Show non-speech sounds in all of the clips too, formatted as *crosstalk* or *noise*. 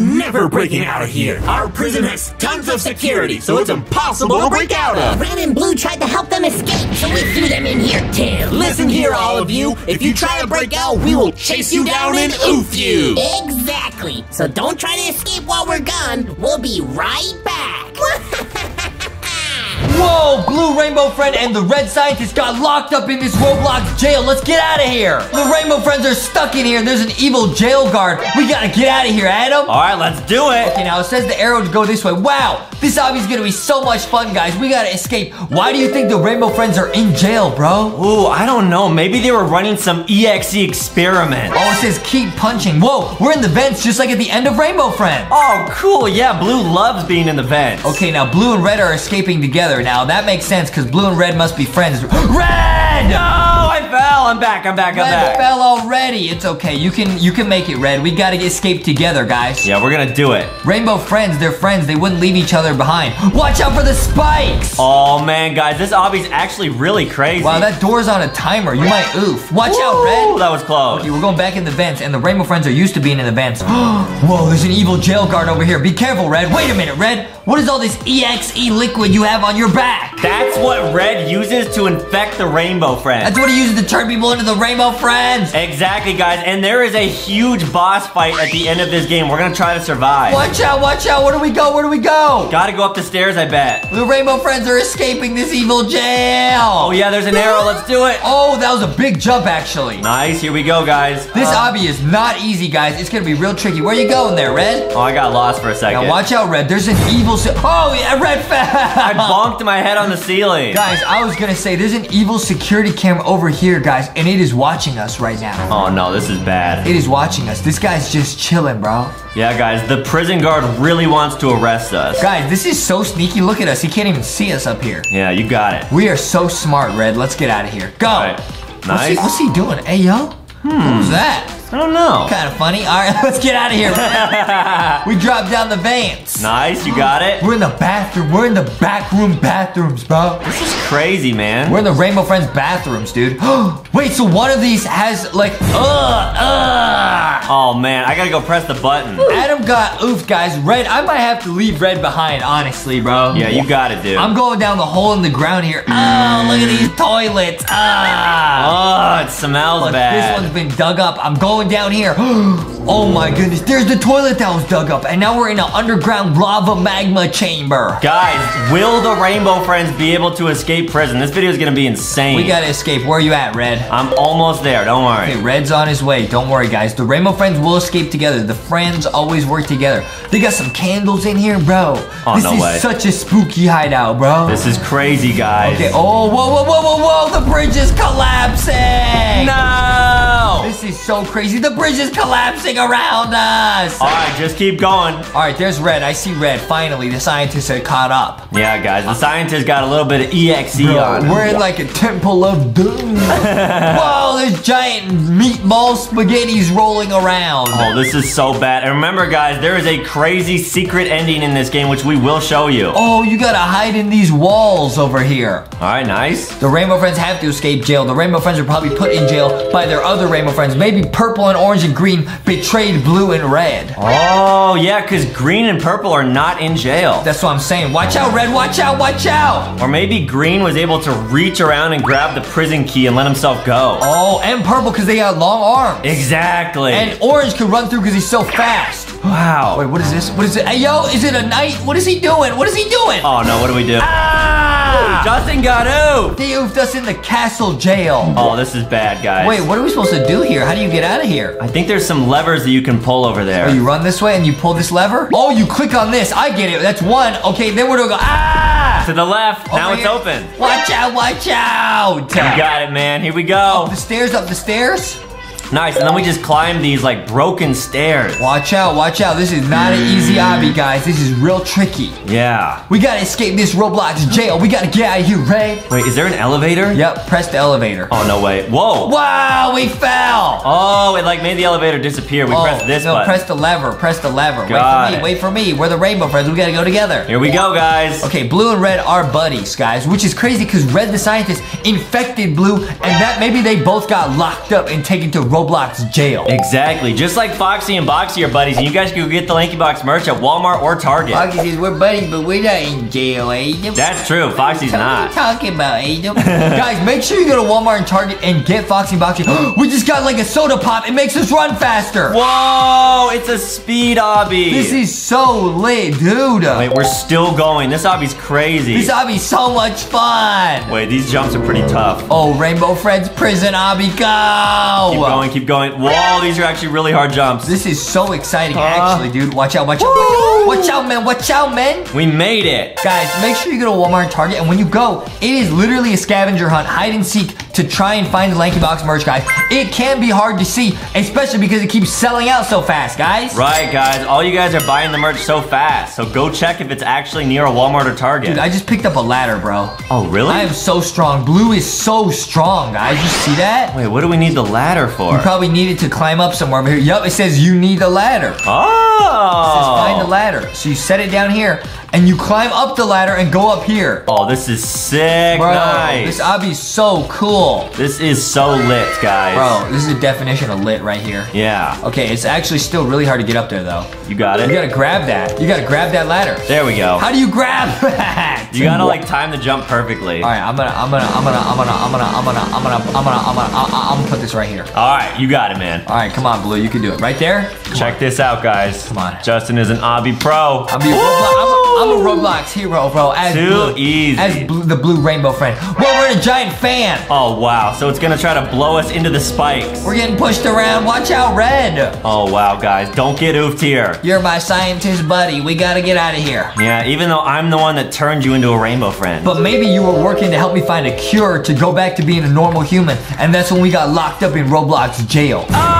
never breaking out of here. Our prison has tons of security, so it's impossible to break out of. Red and blue tried to help them escape, so we threw them in here too. Listen here, all of you. If you try to break out, we will chase you down and oof you. Exactly. So don't try to escape while we're gone. We'll be right back. *laughs* Whoa, Blue Rainbow Friend and the Red Scientist got locked up in this Roblox jail. Let's get out of here. The Rainbow Friends are stuck in here. There's an evil jail guard. We gotta get out of here, Adam. All right, let's do it. Okay, now it says the arrow to go this way. Wow, this obby's gonna be so much fun, guys. We gotta escape. Why do you think the Rainbow Friends are in jail, bro? Ooh, I don't know. Maybe they were running some EXE experiment. Oh, it says keep punching. Whoa, we're in the vents just like at the end of Rainbow Friends. Oh, cool. Yeah, Blue loves being in the vents. Okay, now blue and red are escaping together. Now that makes sense because blue and red must be friends. *gasps* Red! No, I fell. I'm back. I'm back. I'm Red back. fell already. It's okay. You can you can make it, Red. We gotta escape together, guys. Yeah, we're gonna do it. Rainbow friends, they're friends. They wouldn't leave each other behind. Watch out for the spikes! Oh man, guys, this obby's actually really crazy. Wow, that door's on a timer. You might oof. Watch out, Red. that was close. Okay, we're going back in the vents, and the Rainbow Friends are used to being in the vents. *gasps* Whoa, there's an evil jail guard over here. Be careful, Red. Wait a minute, Red. What is all this EXE liquid you have on your back? That's what Red uses to infect the Rainbow Friends. That's what he uses to turn people into the Rainbow Friends. Exactly, guys. And there is a huge boss fight at the end of this game. We're gonna try to survive. Watch out, watch out. Where do we go? Where do we go? Gotta go up the stairs, I bet. The Rainbow Friends are escaping this evil jail. Oh yeah, there's an arrow. Let's do it. Oh, that was a big jump, actually. Nice. Here we go, guys. This Uh, obby is not easy, guys. It's gonna be real tricky. Where you going there, Red? oh, I got lost for a second. Now watch out, Red. There's an evil. Oh yeah, Red fell. I bonked my head on the ceiling. Guys, I was gonna say there's an evil security camera over here, guys, and it is watching us right now. Oh no, this is bad. It is watching us. This guy's just chilling, bro. Yeah, guys, the prison guard really wants to arrest us. Guys, this is so sneaky. Look at us. He can't even see us up here. Yeah, you got it. We are so smart, Red. Let's get out of here. Go. Right. What's, Nice. he, what's he doing? Hey, yo. Hmm. Was that? I don't know. Kind of funny. All right, *laughs* let's get out of here. *laughs* We dropped down the vents. Nice, you got it. We're in the bathroom. We're in the back room bathrooms, bro. This is crazy, man. We're in the Rainbow Friends bathrooms, dude. *gasps* Wait, so one of these has like, ugh, ugh. Oh man, I gotta go press the button. Adam got oof, guys. Red, I might have to leave Red behind, honestly, bro. Yeah, you got it, dude. I'm going down the hole in the ground here. Oh, look at these toilets. Ah. Oh, it smells Look, bad. this one's been dug up. I'm going down here. *gasps* oh my goodness, there's the toilet that was dug up, and now we're in an underground lava magma chamber. Guys, will the Rainbow Friends be able to escape prison? This video is gonna be insane. We gotta escape. Where are you at, Red? I'm almost there, don't worry. Okay, Red's on his way. Don't worry, guys. The Rainbow Friends will escape together. The friends always work together. They got some candles in here, bro. Oh, this no is way. such a spooky hideout, bro. This is crazy, guys. Okay, oh, whoa, whoa, whoa, whoa, whoa, the bridge is collapsing! No! This is so crazy. The bridge is collapsing around us! All right, just keep going. All right, there's Red. I see Red. Finally, the scientists are caught up. Yeah, guys, the scientists got a little bit of EXE Bro, on we're in like a temple of doom. *laughs* Whoa, there's giant meatball spaghettis rolling around. Oh, this is so bad. And remember, guys, there is a crazy secret ending in this game, which we will show you. Oh, you gotta hide in these walls over here. All right, nice. The Rainbow Friends have to escape jail. The Rainbow Friends are probably put in jail by their other Rainbow Friends. Maybe purple and orange and green betrayed blue and red. Oh, yeah, because green and purple are not in jail. That's what I'm saying. Watch out, red. Watch out. Watch out. Or maybe green was able to reach around and grab the prison key and let himself go. Oh, and purple because they got long arms. Exactly. And orange could run through because he's so fast. wow. Wait, what is this? What is it? Hey, yo, is it a knight? What is he doing? What is he doing? Oh, no, what do we do? Ah! Justin got oofed. They oofed us in the castle jail. Oh, this is bad, guys. Wait, what are we supposed to do here? How do you get out of here? I think there's some levers that you can pull over there. Oh, you run this way and you pull this lever? Oh, you click on this. I get it. That's one. Okay, then where do I go? Ah! to the left. now Over it's open. Watch out, watch out. You got it, man. Here we go. The stairs up the stairs. Nice. And then we just climb these like broken stairs. Watch out, watch out. This is not an easy obby, guys. This is real tricky. Yeah. We gotta escape this Roblox jail. We gotta get out of here, Ray. Wait, is there an elevator? Yep, press the elevator. Oh, no way. Whoa. Wow, we fell. Oh, it like made the elevator disappear. We Oh, pressed this no, button. press the lever. Press the lever. Got wait for me. Wait for me. We're the Rainbow Friends. We gotta go together. Here we go, guys. Okay, blue and red are buddies, guys, which is crazy because red the scientist infected blue, and that maybe they both got locked up and taken to Roblox jail. Exactly. Just like Foxy and Boxy are buddies, and you guys can go get the LankyBox merch at Walmart or Target. Foxy says we're buddies, but we're not in jail, Adam. That's true. Foxy's What are you not. talking about, Adam? *laughs* Guys, make sure you go to Walmart and Target and get Foxy and Boxy. *gasps* we just got like a soda pop. It makes us run faster. Whoa! It's a speed obby. This is so lit, dude. Wait, we're still going. This obby's crazy. This obby is so much fun. Wait, these jumps are pretty tough. Oh, Rainbow Friends Prison Obby, go! Keep going, keep going. Whoa, these are actually really hard jumps. This is so exciting, Uh. actually, dude. Watch out, watch out, watch out. Watch out, man, watch out, man. We made it. Guys, make sure you go to Walmart and Target, and when you go, it is literally a scavenger hunt, hide and seek, to try and find the LankyBox merch, guys. It can be hard to see, especially because it keeps selling out so fast, guys. Right, guys. All you guys are buying the merch so fast. So go check if it's actually near a Walmart or Target. Dude, I just picked up a ladder, bro. oh, really? I am so strong. Blue is so strong, guys. You see that? Wait, what do we need the ladder for? You probably need it to climb up somewhere over here. Yup, it says you need a ladder. oh. It says find the ladder. So you set it down here, and you climb up the ladder and go up here. Oh, this is sick. Bro, nice. this obby is so cool. This is so lit, guys. Bro, this is a definition of lit right here. Yeah, Okay, it's actually still really hard to get up there though. you got it. You gotta grab that. You gotta grab that ladder. There we go. How do you grab *laughs* that? You gotta like time the jump perfectly. All right, I'm gonna, I'm gonna, I'm gonna, I'm gonna, I'm gonna, I'm gonna, I'm gonna, I'm gonna, I'm gonna, I'm gonna put this right here. All right, you got it, man. All right, come on, Blue, you can do it. Right there. Check this out, guys. Come on. Justin is an obby pro. I'm, be a Roblox, I'm, a Roblox hero, bro. As Too blue, easy. As blue, the blue rainbow friend. Well, we're in a giant fan. Oh wow, so it's gonna try to blow us into the spikes. We're getting pushed around. Watch out, Red. Oh wow, guys, don't get oofed here. You're my scientist buddy. We gotta get out of here. Yeah, even though I'm the one that turned you into a rainbow friend. But maybe you were working to help me find a cure to go back to being a normal human, and that's when we got locked up in Roblox jail. Ah, I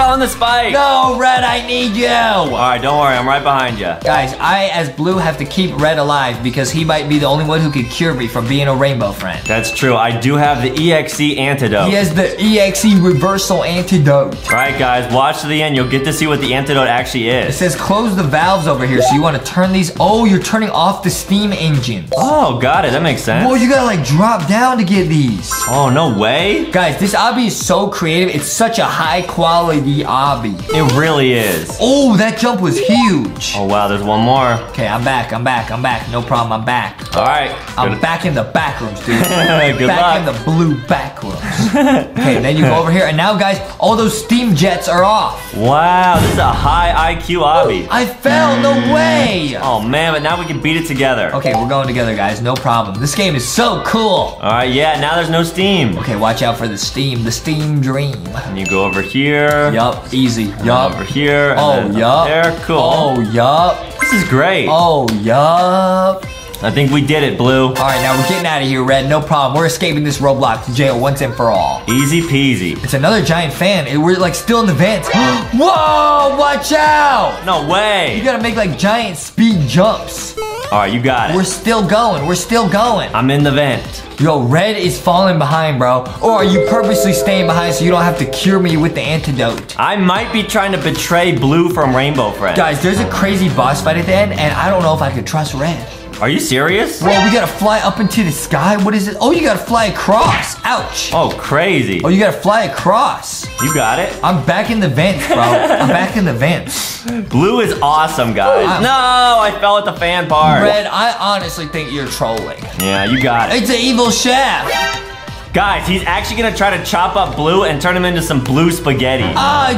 fell in the spike. No, Red, I need you. All right, don't worry, I'm right behind you. Guys, I, as Blue, have to keep Red alive because he might be the only one who could cure me from being a rainbow friend. That's true. I do have the EXE antidote. He has the EXE reversal antidote. All right, guys, watch to the end. You'll get to see what the antidote actually is. It says close the valves over here, so you want to turn these. Oh, you're turning off the steam engines. Oh, got it. That makes sense. Whoa, you gotta like drop down to get these. Oh, no way. Guys, this obby is so creative. It's such a high quality obby. It really is. Oh, that jump was huge. Oh, wow, there's one more. Okay, I'm back. I'm back. I'm back. No problem. I'm back. All right. I'm Good- back in the back rooms, dude. *laughs* Good back luck. in the blue back rooms. okay, then you go over here, and now, guys, all those steam jets are off. Wow, this is a high IQ obby. *gasps* I fell. No way. Oh, man, but now we can beat it together. Okay, we're going together, guys. No problem. This game is so cool. All right, yeah, now there's no steam. Okay, watch out for the steam. The steam dream. And you go over here. Yup, easy. Yup. Over here. Oh, yup. There, cool. Oh, yup. This is great. Oh, yup. I think we did it, Blue. All right, now we're getting out of here, Red. No problem. We're escaping this Roblox jail once and for all. Easy peasy. It's another giant fan. We're like still in the vents. *gasps* Whoa! Watch out! No way. You gotta make like giant speed jumps. All right, you got it. We're still going. We're still going. I'm in the vent. Yo, Red is falling behind, bro. Or are you purposely staying behind so you don't have to cure me with the antidote? I might be trying to betray Blue from Rainbow Friends. Guys, there's a crazy boss fight at the end, and I don't know if I could trust Red. Are you serious? Whoa, we gotta fly up into the sky? What is it? Oh, you gotta fly across. Ouch. Oh, crazy. Oh, you gotta fly across. You got it. I'm back in the vents, bro. I'm back in the vents. Blue is awesome, guys. I'm- No, I fell at the fan part. Red, I honestly think you're trolling. Yeah, you got it. It's an evil chef. Guys, he's actually gonna try to chop up Blue and turn him into some blue spaghetti. Ah,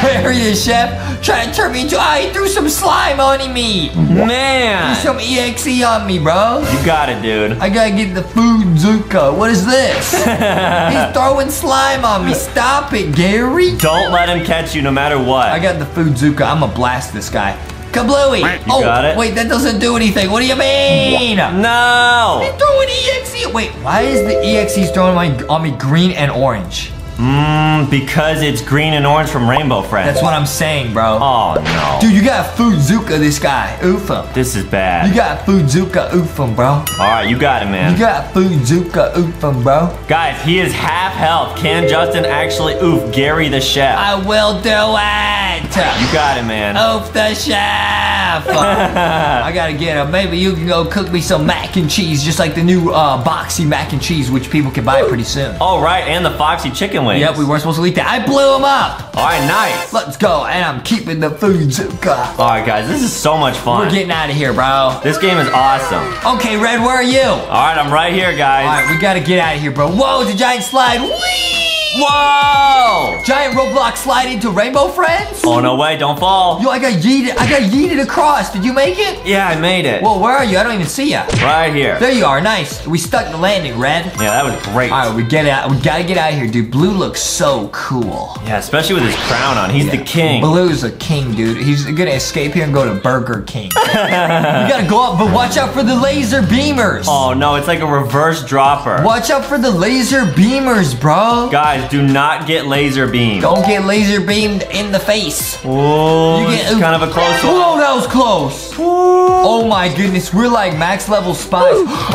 Gary the chef trying to turn me into. Ah, he threw some slime on me. Man, Threw Some EXE on me, bro. you got it, dude. I gotta get the food zuka. What is this? *laughs* He's throwing slime on me. Stop it, Gary. Don't let him catch you no matter what. I got the food zuka. I'm gonna blast this guy. Kablooey. oh, got it. wait, that doesn't do anything. What do you mean? no. Throwing EXE. Wait, why is the EXE throwing my, on me green and orange? Mmm, because it's green and orange from Rainbow Friends. That's what I'm saying, bro. Oh no. Dude, you got food zuka, this guy. Oof him. This is bad. You got food zuka, oof him, bro. All right, you got it, man. You got food zuka, oof him, bro. Guys, he is half health. Can Justin actually oof Gary the chef? I will do it. you got it, man. Oof the chef. *laughs* I gotta get him. Maybe you can go cook me some mac and cheese, just like the new uh, boxy mac and cheese, which people can buy pretty soon. All right, and the Foxy chicken wings. Yep, we weren't supposed to eat that. I blew him up. All right, nice. Let's go. And I'm keeping the food supply. All right, guys, this is so much fun. We're getting out of here, bro. this game is awesome. Okay, Red, where are you? All All right, I'm right here, guys. right, we gotta get out of here, bro. Whoa, it's a giant slide. Whee! Whoa! Giant Roblox slide into Rainbow Friends? Oh, no way, don't fall. Yo, I got yeeted. I got yeeted across. Did you make it? Yeah, I made it. Whoa, where are you? I don't even see you. Right here. There you are. Nice. We stuck the landing, Red. Yeah, that was great. All right, we get out. We gotta get out of here, dude. Blue looks so cool. Yeah, especially with his crown on. He's the king. Blue's a king, dude. He's gonna escape here and go to Burger King. *laughs* we gotta go up, but watch out for the laser beamers. Oh, no, it's like a reverse dropper. Watch out for the laser beamers, bro. Guys, do not get laser beamed. Don't get laser beamed in the face. Whoa, You get- kind of a close one. Whoa, that was close. Oh my goodness, we're like max level spies.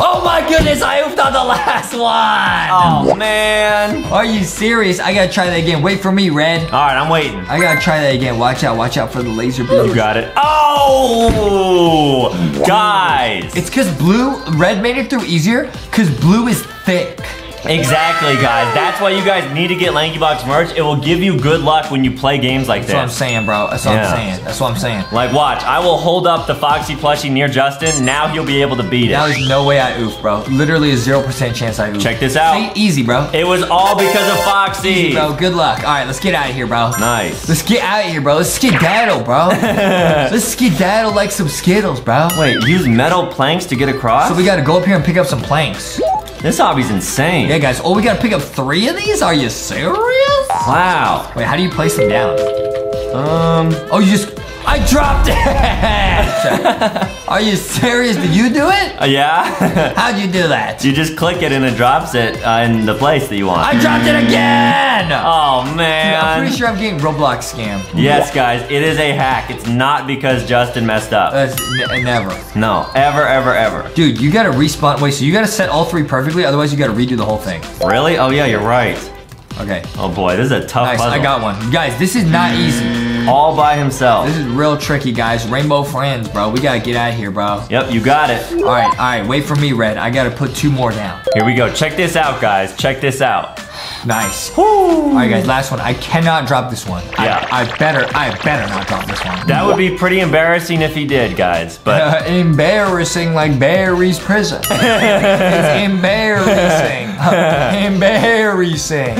Oh my goodness, I oofed on the last one. Oh, man. Are you serious? I gotta try that again. Wait for me, Red. All right, I'm waiting. I gotta try that again. Watch out, watch out for the laser You got it. Oh, guys. It's cause blue, red made it through easier, cause blue is thick. Exactly, guys. That's why you guys need to get LankyBox merch. It will give you good luck when you play games like this. That's what I'm saying, bro. That's what Yeah. I'm saying. That's what I'm saying. Like, watch. I will hold up the Foxy plushie near Justin. Now he'll be able to beat Now it. Now there's no way I oof, bro. Literally a 0% chance I oof. Check this out. See? Easy, bro. It was all because of Foxy. Easy, bro. Good luck. All right, let's get out of here, bro. Nice. Let's get out of here, bro. Let's skedaddle, bro. *laughs* let's skedaddle like some Skittles, bro. Wait, use metal planks to get across? So we gotta go up here and pick up some planks. This obby's insane. Yeah, guys. Oh, we gotta pick up three of these? Are you serious? Wow. Wait, how do you place them down? Um, Oh, you just... I dropped it! *laughs* Are you serious? Did you do it? uh, yeah? *laughs* How'd you do that? you just click it and it drops it uh, in the place that you want. I dropped it again! oh, man. I'm pretty sure I'm getting Roblox scammed. Yes, guys, it is a hack. It's not because Justin messed up. That's n- never. No, ever, ever, ever. Dude, you gotta respawn. Wait, so you gotta set all three perfectly, otherwise you gotta redo the whole thing. Really? Oh, yeah, you're right. Okay. Oh, boy, this is a tough Nice, puzzle. I got one. Guys, this is not easy. All by himself. This is real tricky, guys. Rainbow friends, bro. We gotta get out of here, bro. Yep, you got it. All right, all right. Wait for me, Red. I gotta put two more down. Here we go. Check this out, guys. Check this out. Nice. All right, guys. Last one. I cannot drop this one. I- Yeah. I, better. I better not drop this one. That would be pretty embarrassing if he did, guys. But Uh, *laughs* embarrassing like Barry's prison. *laughs* it's embarrassing. *laughs* embarrassing.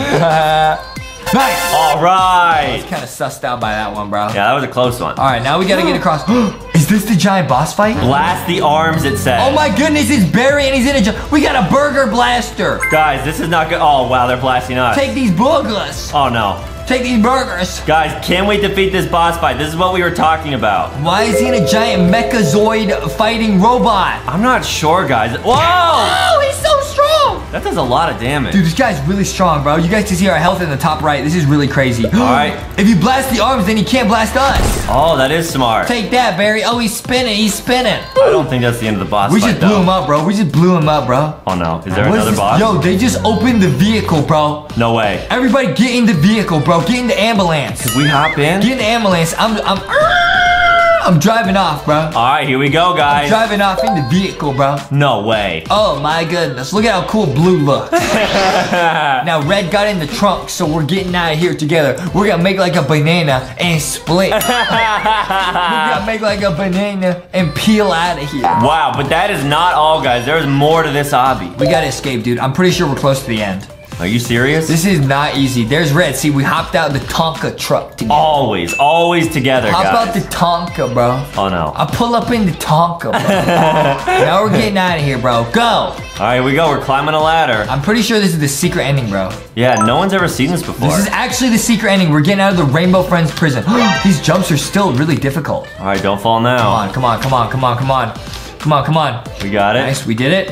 Nice. all right. I was Kind of sussed out by that one, bro. Yeah, that was a close one. All right, now we gotta get across. *gasps* Is this the giant boss fight? Blast the arms, it says. Oh my goodness, it's Barry and he's in a. gi- We got a burger blaster. Guys, this is not good. Oh, wow, they're blasting us. Take these boogers. oh, no. Take these burgers. Guys, can we defeat this boss fight? This is what we were talking about. Why is he in a giant mechazoid fighting robot? I'm not sure, guys. Whoa! Oh, he's so strong. That does a lot of damage. Dude, this guy's really strong, bro. You guys can see our health in the top right. This is really crazy. *gasps* All right. If you blast the arms, then he can't blast us. Oh, that is smart. Take that, Barry. Oh, he's spinning. He's spinning. I don't think that's the end of the boss We fight, just blew though. him up, bro. We just blew him up, bro. Oh, no. Is there What is another this? boss? Yo, they just opened the vehicle, bro. No way. Everybody get in the vehicle, bro. Get in the ambulance. We hop in? Get in the ambulance. I'm I'm ah, I'm driving off, bro. All right, here we go, guys. Driving off in the vehicle, bro. No way. Oh my goodness. Look at how cool blue looks. *laughs* *laughs* now red got in the trunk, so we're getting out of here together. We're gonna make like a banana and split. *laughs* we're gonna make like a banana and peel out of here. Wow, but that is not all, guys. There's more to this obby. We gotta escape, dude. I'm pretty sure we're close to the end. Are you serious? This is not easy. There's red. See, we hopped out the Tonka truck together. always, always together, Hop guys. out the Tonka, bro. oh no. I pull up in the Tonka, bro. *laughs* now we're getting out of here, bro. Go. All right, we go. We're climbing a ladder. I'm pretty sure this is the secret ending, bro. Yeah, no one's ever seen this before. This is actually the secret ending. We're getting out of the Rainbow Friends prison. *gasps* These jumps are still really difficult. All right, don't fall now. Come on, come on, come on, come on, come on. Come on, come on. We got it. Nice, we did it.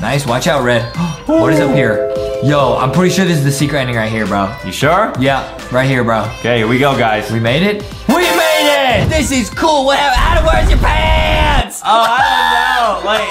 Nice, watch out, Red. *gasps* what is up here? Yo, I'm pretty sure this is the secret ending right here, bro. You sure? Yeah, right here, bro. Okay, here we go, guys. We made it? We made it! This is cool. What happened? How where's your pants? Oh, I don't know. Like,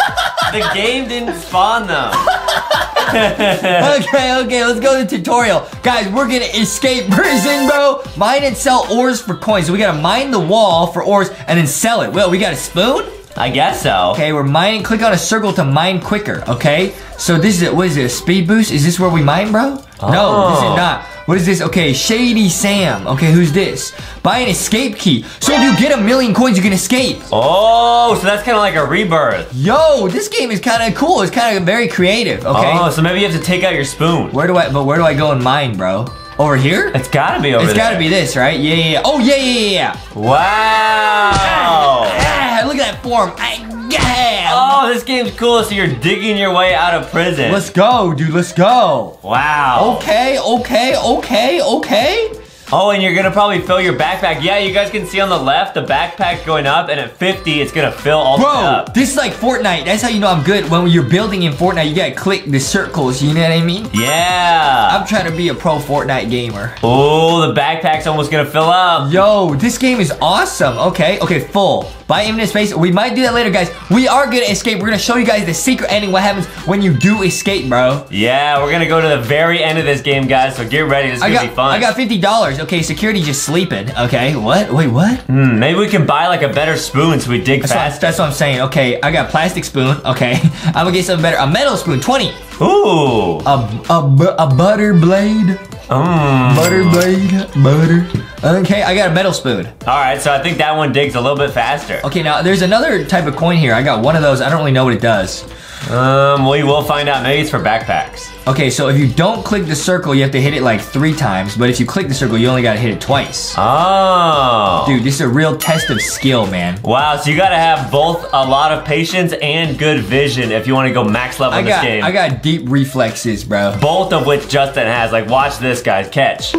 the game didn't spawn them. *laughs* okay, okay, let's go to the tutorial. Guys, we're gonna escape prison, bro. Mine and sell ores for coins. So we gotta mine the wall for ores and then sell it. Well, we got a spoon? I guess so. Okay, we're mining. Click on a circle to mine quicker, okay? So this is, what is it, a speed boost? Is this where we mine, bro? No, this Oh. is not. What is this? Okay, Shady Sam. Okay, who's this? Buy an escape key. So if you get a million coins, you can escape. Oh, so that's kind of like a rebirth. Yo, this game is kind of cool. It's kind of very creative. Okay. Oh, so maybe you have to take out your spoon. Where do I? But where do I go in mine, bro? Over here? It's gotta be over It's there. got to be this, right? Yeah, yeah, yeah. Oh, yeah, yeah, yeah, yeah. Wow. Ah, look at that form. I, yeah. Oh, this game's cool. So you're digging your way out of prison. Let's go, dude. Let's go. wow. Okay, okay, okay, okay. Oh, and you're gonna probably fill your backpack. Yeah, you guys can see on the left the backpack going up, and at 50, it's gonna fill all the way Bro, up. this is like Fortnite. That's how you know I'm good. When you're building in Fortnite, you gotta click the circles. You know what I mean? Yeah. I'm trying to be a pro Fortnite gamer. Oh, the backpack's almost gonna fill up. Yo, this game is awesome. Okay, okay, full. Buy infinite space. We might do that later, guys. We are gonna escape. We're gonna show you guys the secret ending. What happens when you do escape, bro? Yeah, we're gonna go to the very end of this game, guys. So get ready. This is I gonna got, be fun. I got fifty dollars. Okay, security just sleeping. Okay, what? Wait, what? Hmm, maybe we can buy like a better spoon so we dig That's what, fast. that's what I'm saying. Okay, I got plastic spoon. Okay, *laughs* I'm gonna get something better. A metal spoon, twenty. Ooh. A a, a butter blade. Mm. Butter blade. Butter. Okay, I got a metal spoon. All right, so I think that one digs a little bit faster. Okay, now there's another type of coin here. I got one of those. I don't really know what it does. Um, we will find out. Maybe it's for backpacks. Okay, so if you don't click the circle, you have to hit it like three times. But if you click the circle, you only gotta hit it twice. Oh. Dude, this is a real test of skill, man. Wow, so you gotta have both a lot of patience and good vision if you want to go max level I in this got game. I got deep reflexes, bro. both of which Justin has. Like, watch this, guys. Catch.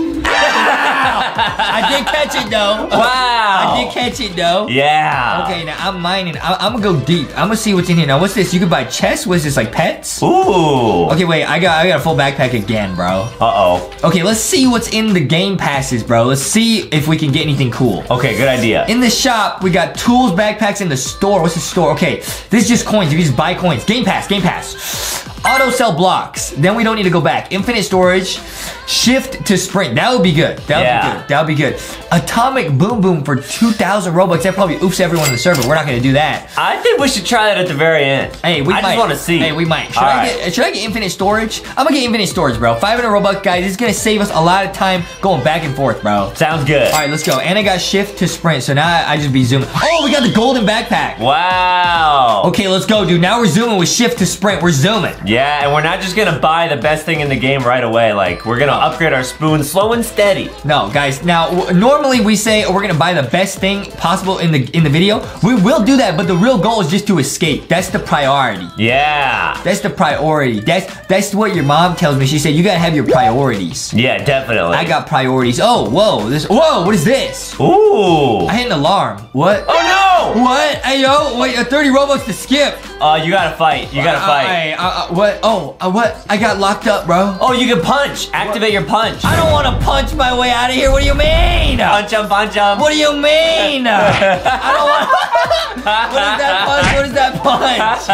I did catch it though. Wow. I did catch it though. Yeah. Okay, now I'm mining. I, I'm gonna go deep. I'm gonna see what's in here. Now, what's this? You can buy chests. What's this? Like pets? Ooh. Okay, wait. I got I got a full backpack again, bro. Uh-oh. Okay, let's see what's in the game passes, bro. Let's see if we can get anything cool. Okay, good idea. In the shop, we got tools, backpacks in the store. What's the store? Okay, this is just coins. You can just buy coins. Game Pass, Game Pass. Auto sell blocks. Then we don't need to go back. Infinite storage. Shift to sprint. That would be good. That would Yeah. be good. That would be good. Atomic Boom Boom for 2,000 Robux. That probably oofs everyone in the server. We're not gonna do that. I think we should try that at the very end. Hey, we I might. just want to see. Hey, we might. Should All I right. get? Should I get infinite storage? I'm gonna get infinite storage, bro. 500 Robux, guys. It's gonna save us a lot of time going back and forth, bro. Sounds good. All right, let's go. And I got shift to sprint, so now I, I just be zooming. Oh, we got the golden backpack. Wow. Okay, let's go, dude. Now we're zooming with shift to sprint. We're zooming. Yeah, and we're not just gonna buy the best thing in the game right away. Like, we're gonna upgrade our spoon slow and steady. No, guys. Now, normally we say we're gonna buy the best thing possible in the in the video. We will do that, but the real goal is just to escape. That's the priority. Yeah. That's the priority. That's that's what your mom tells me. She said you gotta have your priorities. Yeah, definitely. I got priorities. Oh, whoa, this. Whoa, what is this? Ooh. I hit an alarm. What? Oh no! What? Hey yo, wait, uh, 30 Robux to skip. Uh, you gotta fight. You gotta Uh, fight. hey, uh, uh, what? Oh, uh, what? I got locked up, bro. Oh, you can punch. Activate your punch. I don't want to punch my way out of here. What do you mean? Punch him, punch him. What do you mean? *laughs* I don't want. *laughs* what is that punch? What is that punch?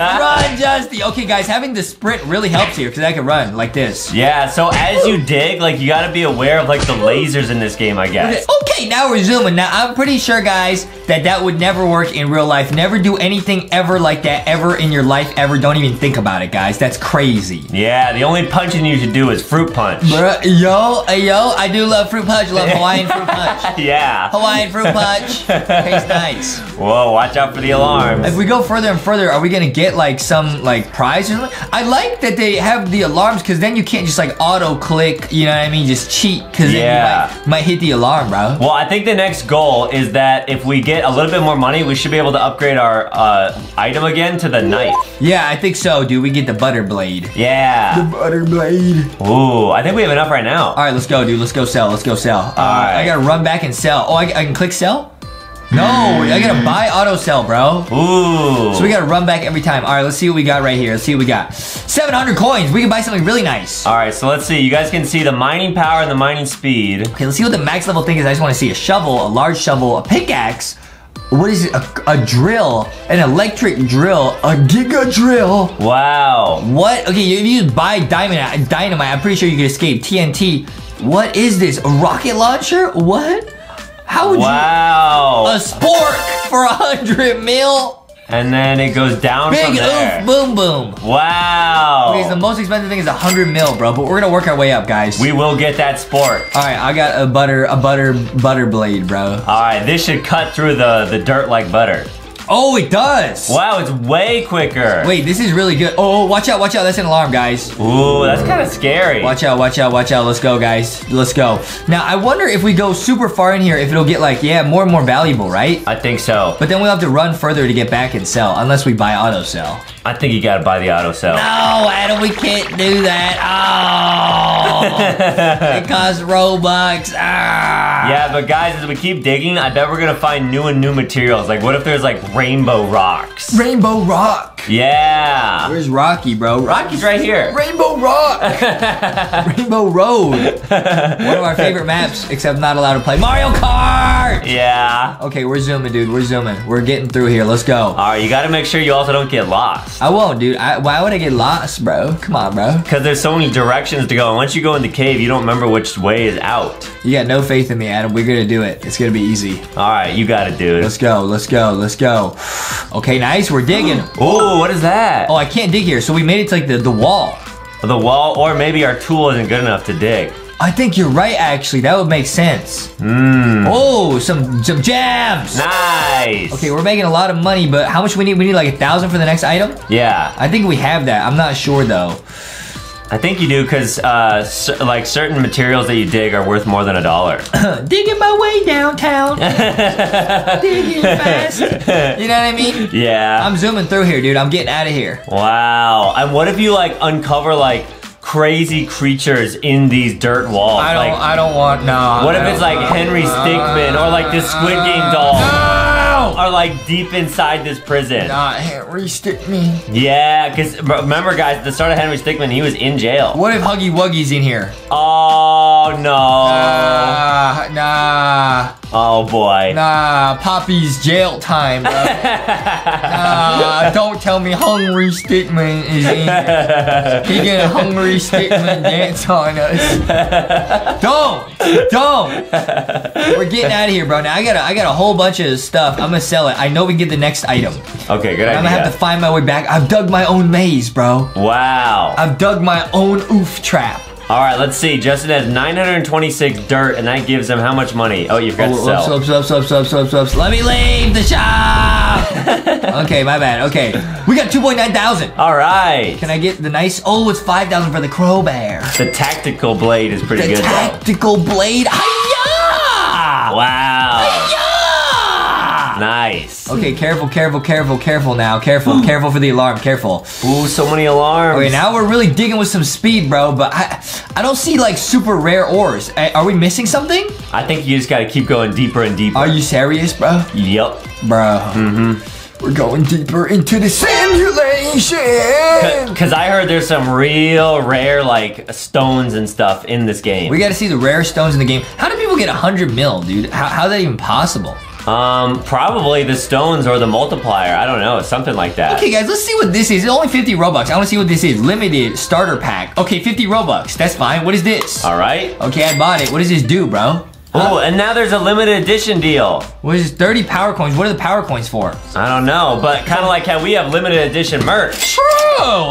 run, Justy. Okay, guys, having the sprint really helps here because I can run like this. Yeah, so as you dig, like, you gotta be aware of, like, the lasers in this game, I guess. Okay, now we're zooming. Now, I'm pretty sure, guys, that that would never work in real life. Never do anything ever like that ever in your life ever. Don't even think about it, guys. That's crazy. Yeah, the only punching you should do is fruit punch. Bruh, yo, yo, I do love fruit punch. Love *laughs* Hawaiian fruit punch. Yeah. Hawaiian fruit punch. *laughs* Tastes nice. Whoa, watch out for the alarms. If we go further and further, are we gonna get like some like prize or something? I like that they have the alarms because then you can't just like auto click, you know what I mean? Just cheat because Yeah. you might, might hit the alarm, bro. Well, I think the next goal is that if we get a little bit more money, we should be able to upgrade our uh, item again to the knife. Yeah, I think so, dude. We get the butter blade. Yeah. The butter blade. Ooh, I think we have enough right now. All right, let's go, dude. Let's go sell. Let's go sell. Uh, right. I gotta run back and sell. Oh, I, I can click sell? No, I gotta buy auto sell, bro. Ooh. So we gotta run back every time. All right, let's see what we got right here. Let's see what we got. 700 coins. We can buy something really nice. All right, so let's see. You guys can see the mining power and the mining speed. Okay, let's see what the max level thing is. I just want to see a shovel, a large shovel, a pickaxe. What is it? A, a drill, an electric drill, a giga drill. Wow. What? Okay, if you buy diamond, uh, dynamite, I'm pretty sure you can escape TNT. What is this? A rocket launcher? What? How would you? Wow. A spork for a hundred mil? And then it goes down from Big there. oof, boom, boom. Wow. Okay, so the most expensive thing is 100 mil, bro, but we're gonna work our way up, guys. we will get that sport. All right, I got a butter, a butter, butter blade, bro. All right, this should cut through the, the dirt like butter. Oh, it does. Wow, it's way quicker. Wait, this is really good. Oh, oh, watch out, watch out. That's an alarm, guys. Ooh, that's kind of scary. Watch out, watch out, watch out. Let's go, guys. Let's go. Now, I wonder if we go super far in here, if it'll get like, yeah, more and more valuable, right? I think so. But then we'll have to run further to get back and sell, unless we buy auto sell. I think you gotta buy the auto sell. No, Adam, we can't do that. Oh, *laughs* it costs Robux. Ah. Yeah, but guys, as we keep digging, I bet we're gonna find new and new materials. Like, what if there's like rainbow rocks? Rainbow Rock. Yeah. Where's Rocky, bro? Rocky's right here. Rainbow Rock. *laughs* Rainbow Road. One of our favorite maps, except not allowed to play Mario Kart. Yeah. Okay, we're zooming, dude. We're zooming. We're getting through here. Let's go. All right, you gotta make sure you also don't get lost. I won't, dude. I, why would I get lost, bro? Come on, bro. Because there's so many directions to go, and once you go in the cave, you don't remember which way is out. You got no faith in me, Adam. We're gonna do it. It's gonna be easy. All right, you got to do it, dude. Let's go. Let's go. Let's go. Okay, nice. We're digging. *gasps* oh, what is that? Oh, I can't dig here, so we made it to like the, the wall. The wall, or maybe our tool isn't good enough to dig. I think you're right, actually. That would make sense. Mmm. Oh, some some jams. Nice. Okay, we're making a lot of money, but how much we need? We need like a thousand for the next item. Yeah, I think we have that. I'm not sure though. I think you do because uh, like certain materials that you dig are worth more than a dollar. *laughs* Digging my way downtown. *laughs* Digging fast. *laughs* You know what I mean? yeah. I'm zooming through here, dude. I'm getting out of here. wow. And what if you like uncover like crazy creatures in these dirt walls? I don't. Like, I don't want. No. what if it's like Henry Stickmin or like this Squid Game doll? No. Are like deep inside this prison. Not Henry Stickmin. Yeah, because remember, guys, at the start of Henry Stickmin, he was in jail. What if Huggy Wuggy's in here? Oh no! Nah, nah, oh boy! nah. Poppy's jail time, bro. *laughs* nah, don't tell me Hungry Stickman is in here. He gonna Hungry Stickman dance on us. Don't, don't. We're getting out of here, bro. Now I got a, I got a whole bunch of stuff. I'm gonna sell it. I know we can get the next item. Okay, good idea. I'm gonna have to find my way back. I've dug my own maze, bro. wow. I've dug my own oof trap. All right, let's see. Justin has 926 dirt, and that gives him how much money? Oh, you forgot to Oh, sell. oops, oops, oops, oops, oops, oops. Let me leave the shop. *laughs* okay, my bad. Okay, we got 2.9 thousand. All right. Can I get the nice? Oh, it's 5,000 for the crowbar. The tactical blade is pretty good. The good, tactical blade. Hiya! though. Wow. Hiya! Nice. Okay, careful, careful, careful, careful now. Careful, careful for the alarm. Careful. Ooh, so many alarms. Okay, now we're really digging with some speed, bro. But I, I don't see like super rare ores. Uh, Are we missing something? I think you just gotta keep going deeper and deeper. Are you serious, bro? Yep. Bro. Mm-hmm. We're going deeper into the simulation. Cause I heard there's some real rare like stones and stuff in this game. We got to see the rare stones in the game. How do people get 100 mil, dude? How, how's that even possible? Um, probably the stones or the multiplier. I don't know, something like that. Okay, guys, let's see what this is. It's only 50 Robux. I want to see what this is. Limited starter pack. Okay, 50 Robux. That's fine. What is this? All right. Okay, I bought it. What does this do, bro? Oh, and now there's a limited edition deal. What is this? 30 power coins. What are the power coins for? I don't know, but kind of like how we have limited edition merch. True.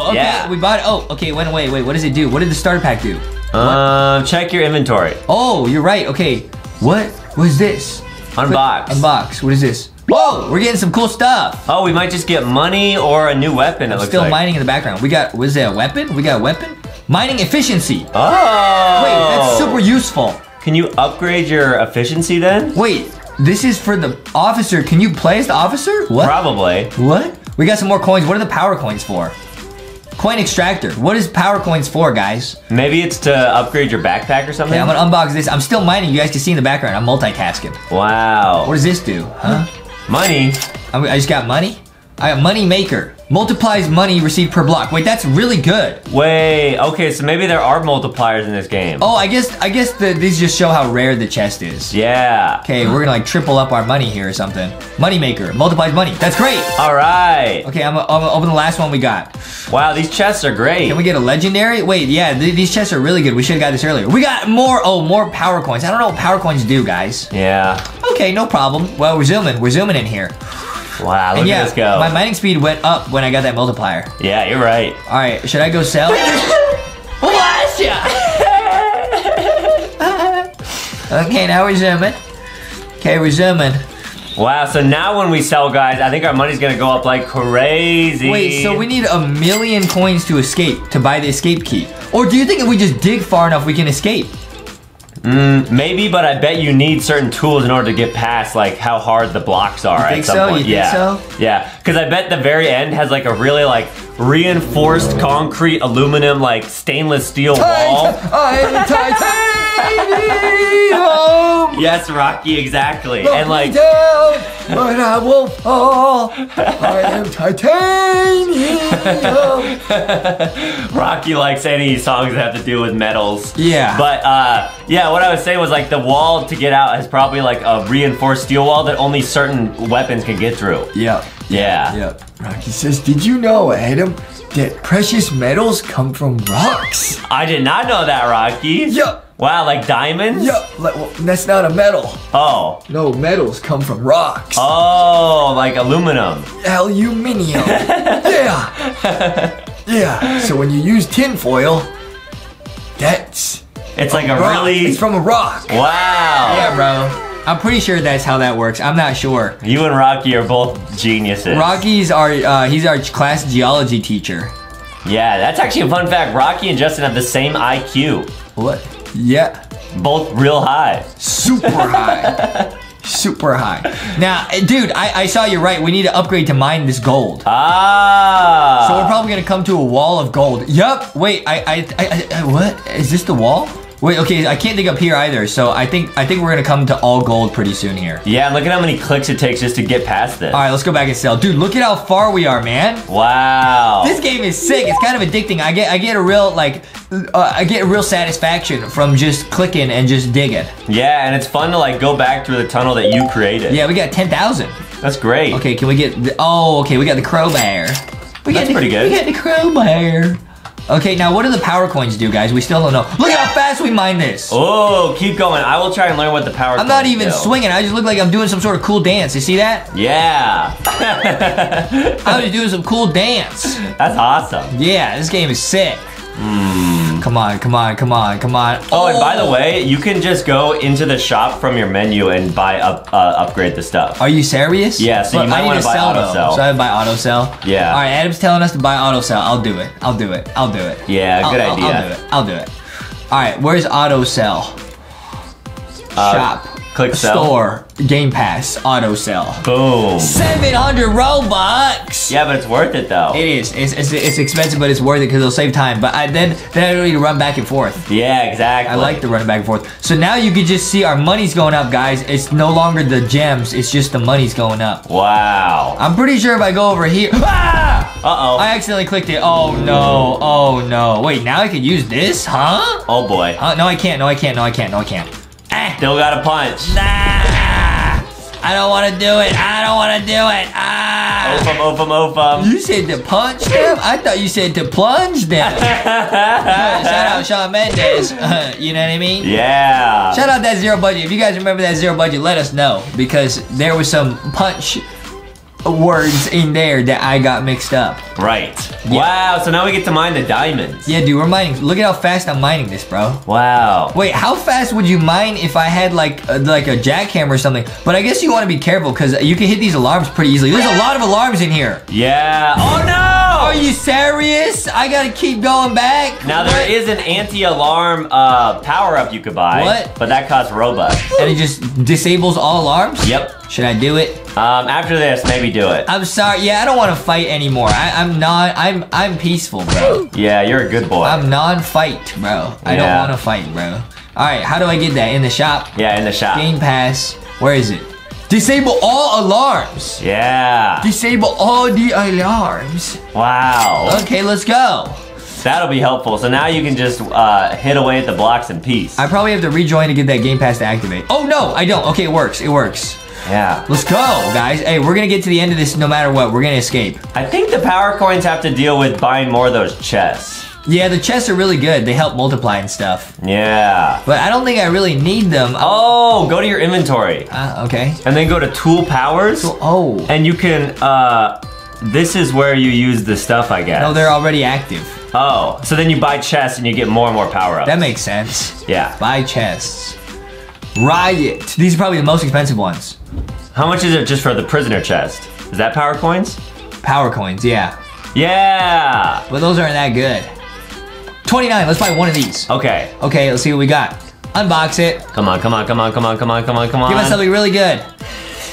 Okay, Yeah. we bought it. Oh, okay. Wait, wait, wait. What does it do? What did the starter pack do? Um, check your inventory. Oh, you're right. Okay. What was this? Unbox. Unbox. What is this? Whoa, we're getting some cool stuff. Oh, we might just get money or a new weapon. It looks Still like. mining in the background. We got, was there a weapon? We got a weapon? Mining efficiency. Oh. Wait, that's super useful. Can you upgrade your efficiency then? Wait, this is for the officer. Can you play as the officer? What? Probably. What? We got some more coins. What are the power coins for? Coin extractor. What is power coins for, guys? Maybe it's to upgrade your backpack or something. Okay, I'm gonna unbox this. I'm still mining. You guys can see in the background. I'm multitasking. wow. What does this do? Huh? Money. I just got money. I got money maker. Multiplies money received per block. Wait, that's really good. Wait. Okay, so maybe there are multipliers in this game. Oh, I guess I guess the, these just show how rare the chest is. Yeah. Okay, we're gonna like triple up our money here or something. Money maker multiplies money. That's great. All right. Okay, I'm gonna, I'm gonna open the last one we got. Wow, these chests are great. Can we get a legendary? Wait, yeah, th- these chests are really good. We should have got this earlier. We got more. Oh, more power coins. I don't know what power coins do, guys. yeah. Okay, no problem. Well, we're zooming. We're zooming in here. Wow, look and yeah, at this go. my mining speed went up when I got that multiplier. yeah, you're right. All right, should I go sell? *laughs* *laughs* okay, now we're zooming. Okay, we're zooming. Wow, so now when we sell, guys, I think our money's gonna go up like crazy. Wait, so we need a million coins to escape, to buy the escape key. Or do you think if we just dig far enough, we can escape? Mm, maybe, but I bet you need certain tools in order to get past like how hard the blocks are You at think some so? You point. think yeah. so? Yeah, because I bet the very end has like a really like reinforced concrete aluminum like stainless steel wall. I'm *laughs* titanium. Yes, Rocky, exactly. And like down, but I will fall. *laughs* I am titanium. *laughs* Rocky likes any songs that have to do with metals. Yeah. But uh yeah, what I was saying was like the wall to get out is probably like a reinforced steel wall that only certain weapons can get through. Yep. Yeah. Yep. Rocky says, "Did you know, Adam, that precious metals come from rocks?" I did not know that, Rocky. Yep. Wow, like diamonds? Yep. Like, well, that's not a metal. Oh. No, metals come from rocks. Oh, like aluminum. Aluminium. *laughs* yeah. Yeah. So when you use tinfoil, that's It's like a rock. really It's from a rock. Wow. Yeah, bro. I'm pretty sure that's how that works. I'm not sure. You and Rocky are both geniuses. Rocky's our uh, he's our class geology teacher. Yeah, that's actually a fun fact. Rocky and Justin have the same IQ. What? Yeah. Both real high. Super *laughs* high. Super high. Now, eh, dude, I, I saw you right. We need to upgrade to mine this gold. Ah. So we're probably gonna come to a wall of gold. Yup. Wait, I, I, I, I, what? Is this the wall? Wait, okay, I can't dig up here either. So I think, I think we're gonna come to all gold pretty soon here. Yeah, look at how many clicks it takes just to get past this. All right, let's go back and sell. Dude, look at how far we are, man. Wow. This game is sick. It's kind of addicting. I get, I get a real like, uh, I get real satisfaction from just clicking and just digging. yeah, and it's fun to like go back through the tunnel that you created. Yeah, we got ten thousand. That's great. Okay, can we get? The, oh, okay, we got the crowbar. We got That's the, pretty good. We got the crowbar. Okay, now what do the power coins do, guys? We still don't know. Look at how fast we mine this. Oh, keep going. I will try and learn what the power I'm not even do. swinging. I just look like I'm doing some sort of cool dance. You see that? Yeah. *laughs* I was doing some cool dance. That's awesome. Yeah, this game is sick. Hmm. Come on, come on, come on, come on. Hmm. Oh, and by the way, you can just go into the shop from your menu and buy up uh, upgrade the stuff. Are you serious? Yeah, so you might I need wanna buy sell, auto though. sell. So I buy auto sell. Yeah. All right, Adam's telling us to buy auto sell. I'll do it. I'll do it. I'll do it. Yeah, I'll- good I'll, idea. I'll do it. I'll do it. All right, where's auto sell? Shop. Click sell. Store. Game Pass. Auto sell. Boom. 700 Robux. Yeah, but it's worth it though. It is. It's, it's, it's expensive, but it's worth it because it'll save time. But I, then, then I don't need to run back and forth. yeah, exactly. I like the running back and forth. So now you can just see our money's going up, guys. It's no longer the gems. It's just the money's going up. Wow. I'm pretty sure if I go over here. *laughs* Ah! Uh oh. I accidentally clicked it. Oh no. Oh no. Wait, now I can use this? Huh? Oh boy. Uh, no, I can't. No, I can't. No, I can't. No, I can't. Ah. Still got a punch. Nah. I don't want to do it. I don't want to do it. Ah. Ophum, ophum, ophum. You said to punch them? I thought you said to plunge them. *laughs* Shout out Shawn Mendes. *laughs* you know what I mean? Yeah. Shout out that zero budget. If you guys remember that zero budget, let us know because there was some punch words in there that I got mixed up. Right. Wow. So now we get to mine the diamonds. Yeah, dude, we're mining. Look at how fast I'm mining this, bro. Wow. Wait, how fast would you mine if I had like a, like a jackhammer or something? But I guess you want to be careful because you can hit these alarms pretty easily. There's a lot of alarms in here. Yeah. Oh no. Are you serious? I gotta keep going back. Now there What? is an anti-alarm uh, power-up you could buy. What? But that costs Robux. and it just disables all alarms. Yep. Should I do it? Um, after this, maybe do it. I'm sorry. Yeah, I don't want to fight anymore. I, I'm not. I'm I'm peaceful, bro. Yeah, you're a good boy. I'm non-fight, bro. I don't want to fight, bro. All right, how do I get that in the shop? yeah, in the shop. Game Pass. Where is it? Disable all alarms. Yeah. Disable all the alarms. Wow. Okay, let's go. That'll be helpful. So now you can just uh, hit away at the blocks in peace. I probably have to rejoin to get that Game Pass to activate. Oh no, I don't. Okay, it works. It works. Yeah. Let's go, guys. Hey, we're gonna get to the end of this no matter what. We're gonna escape. I think the power coins have to deal with buying more of those chests. Yeah, the chests are really good. They help multiply and stuff. Yeah. But I don't think I really need them. Oh, go to your inventory Uh, okay. and then go to tool powers. Oh. And you can, uh, this is where you use the stuff, I guess. No, they're already active. Oh, so then you buy chests and you get more and more power ups. That makes sense. Yeah. Buy chests. Riot. These are probably the most expensive ones. How much is it just for the prisoner chest? Is that power coins? Power coins, yeah. Yeah. But those aren't that good. 29, let's buy one of these. Okay. Okay, let's see what we got. Unbox it. Come on, come on, come on, come on, come on, come on, come on. Give us something really good.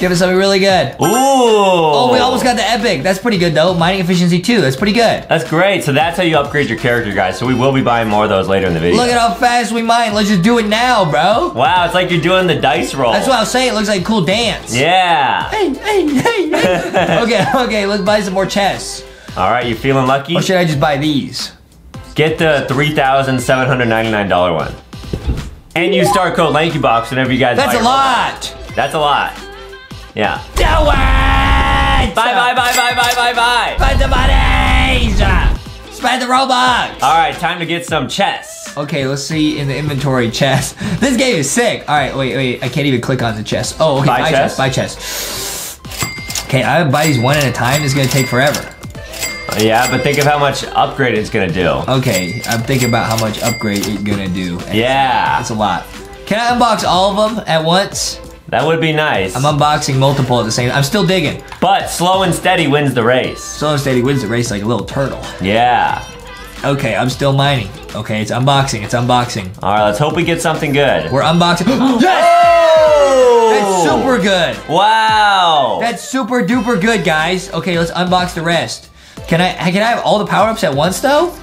Give us something really good. Ooh. Oh, we almost got the epic. That's pretty good though. Mining efficiency 2, that's pretty good. That's great. So that's how you upgrade your character, guys. So we will be buying more of those later in the video. Look at how fast we mine. Let's just do it now, bro. Wow, it's like you're doing the dice roll. That's what I was saying. It looks like a cool dance. Yeah. Hey, hey, hey, hey. *laughs* okay, okay, let's buy some more chests. All right, you feeling lucky? Or should I just buy these? Get the $3,799 one. And use star code LankyBox whenever you guys That's a lot. That's a lot. Yeah. Do it! Bye, bye, bye, bye, bye, bye, bye. Spend the monies! Spend the Robux! All right, time to get some chests. Okay, let's see in the inventory chest. *laughs* This game is sick. All right, wait, wait. I can't even click on the chest. Oh, okay. Buy chest? Buy chest. Okay, I buy these one at a time. It's gonna take forever. Yeah, but think of how much upgrade it's gonna do. Okay, I'm thinking about how much upgrade it's gonna do. Yeah, That's a lot. Can I unbox all of them at once? That would be nice. I'm unboxing multiple at the same. Time. I'm still digging. But slow and steady wins the race. Slow and steady wins the race like a little turtle. Yeah. Okay, I'm still mining. Okay, it's unboxing. It's unboxing. All right, let's hope we get something good. We're unboxing. *gasps* yes! Oh! That's super good. Wow. That's super duper good, guys. Okay, let's unbox the rest. Can I can I have all the power-ups at once though?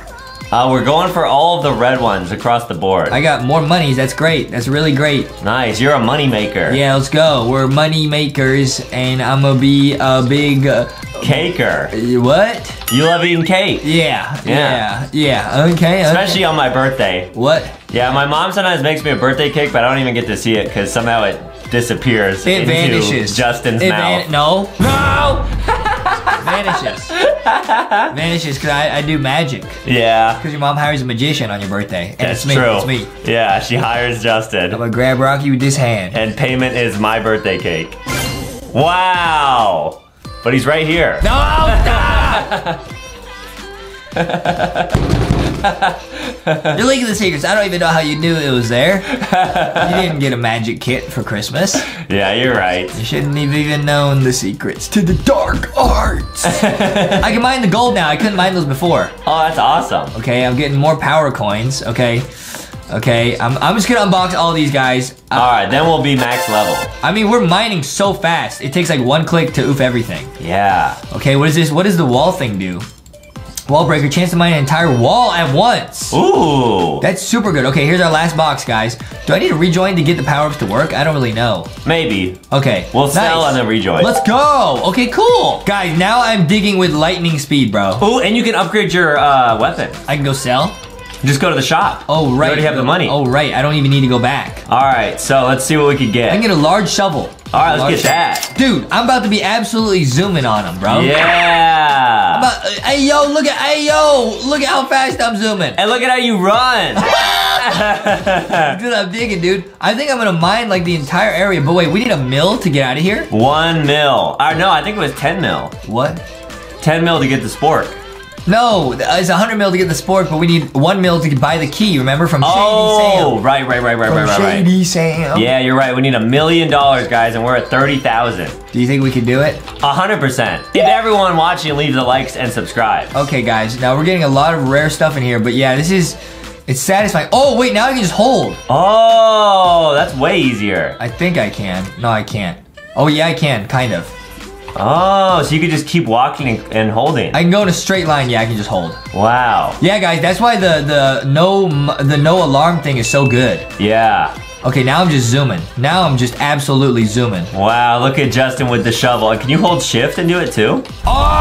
Uh, we're going for all of the red ones across the board. I got more monies. That's great. That's really great. nice. You're a money maker. Yeah, let's go. We're money makers, and I'm gonna be a big uh, Caker. what? You love eating cake. Yeah, Yeah. yeah, yeah. Okay, okay. Especially on my birthday. what? Yeah, my mom sometimes makes me a birthday cake, but I don't even get to see it because somehow it disappears It into vanishes. Justin's it mouth. no, no. *laughs* vanishes. *laughs* vanishes because I, I do magic. yeah, Because your mom hires a magician on your birthday, and that's it's me. true. It's me. Yeah, she hires Justin. I'm gonna grab Rocky with this hand. and payment is my birthday cake. Wow. But he's right here. No! *laughs* *laughs* You're leaking the secrets. I don't even know how you knew it was there. You didn't get a magic kit for Christmas. Yeah, you're right. You shouldn't have even known the secrets to the dark arts. *laughs* I can mine the gold now. I couldn't mine those before. Oh, that's awesome. Okay, I'm getting more power coins. Okay. Okay, I'm, I'm just gonna unbox all these guys. Uh, All right, then we'll be max level. I mean, we're mining so fast. It takes like one click to oof everything. Yeah. Okay, what is this? What does the wall thing do? Wall breaker, chance to mine an entire wall at once. Ooh. That's super good. Okay, here's our last box, guys. Do I need to rejoin to get the power-ups to work? I don't really know. Maybe. Okay. We'll sell and then rejoin. Let's go. Okay, cool. Guys, now I'm digging with lightning speed, bro. Ooh, and you can upgrade your uh, weapon. I can go sell? Just go to the shop. Oh, right. You already have the money. Oh, right. I don't even need to go back. All right, so let's see what we can get. I can get a large shovel. All right, let's get that. Dude, I'm about to be absolutely zooming on him, bro. Yeah. About- uh, hey, yo, look at, hey, yo, look at how fast I'm zooming. and look at how you run. *laughs* *laughs* Dude, I'm digging, dude. I think I'm gonna mine like the entire area. But wait, we need a mill to get out of here? One mil. Or no, I think it was 10 mil. What? 10 mil to get the spork. No, it's 100 mil to get the sport, but we need one mil to buy the key, remember? From Shady Oh, Sam. right, right, right, right, right, right, right. Shady Sam. Yeah, you're right. We need a million dollars, guys, and we're at 30,000. Do you think we can do it? 100%. If everyone watching leaves the likes and subscribe. Okay, guys. Now we're getting a lot of rare stuff in here, but yeah, this is, it's satisfying. Oh, wait, now I can just hold. Oh, that's way easier. I think I can. No, I can't. Oh, yeah, I can, kind of. Oh, so you could just keep walking and, holding. I can go in a straight line. Yeah, I can just hold. wow. Yeah, guys, that's why the the no the no alarm thing is so good. Yeah. Okay, now I'm just zooming. Now I'm just absolutely zooming. Wow, look at Justin with the shovel. Can you hold shift and do it too? Oh!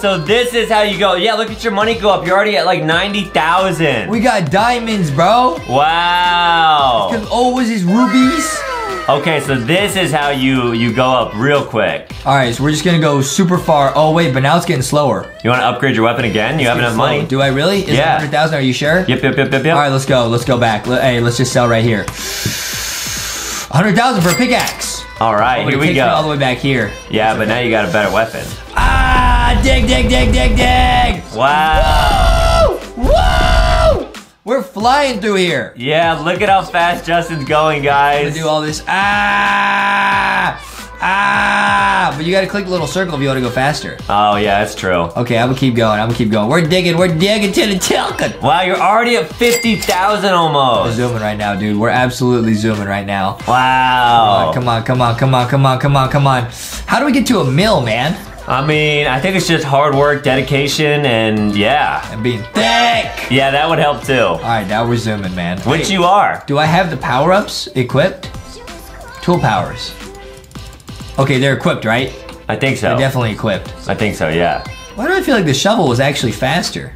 So this is how you go. Yeah, look at your money go up. You're already at like 90,000. We got diamonds, bro. Wow. Oh, was this rubies? Okay, so this is how you you go up real quick. All right, so we're just gonna go super far. Oh wait, but now it's getting slower. You want to upgrade your weapon again? You have enough money. Do I really? Is Yeah. 100,000? Are you sure? Yep, yep, yep, yep, yep. All right, let's go. Let's go back. Hey, let's just sell right here. 100,000 for a pickaxe. All right, But here we me all the way back here. Yeah, but now you got a better weapon. Ah, dig, dig, dig, dig, dig. Wow. Woo! Woo! We're flying through here. Yeah, look at how fast Justin's going, guys. do all this. Ah! Ah! But you gotta click the little circle if you want to go faster. Oh yeah, that's true. Okay, I'm gonna keep going. I'm gonna keep going. We're digging. We're digging to the tilted. Wow, you're already at 50,000 We're almost. zooming right now, dude. We're absolutely zooming right now. Wow. Come on, come on, come on, come on, come on, come on. How do we get to a mill, man? I mean, I think it's just hard work, dedication, and yeah. And being thick. Yeah, that would help too. All right, now we're zooming, man. Which Wait, you are. Do I have the power ups equipped? Tool powers. Okay, they're equipped, right? I think so. They're definitely equipped. I think so, yeah. Why do I feel like the shovel was actually faster?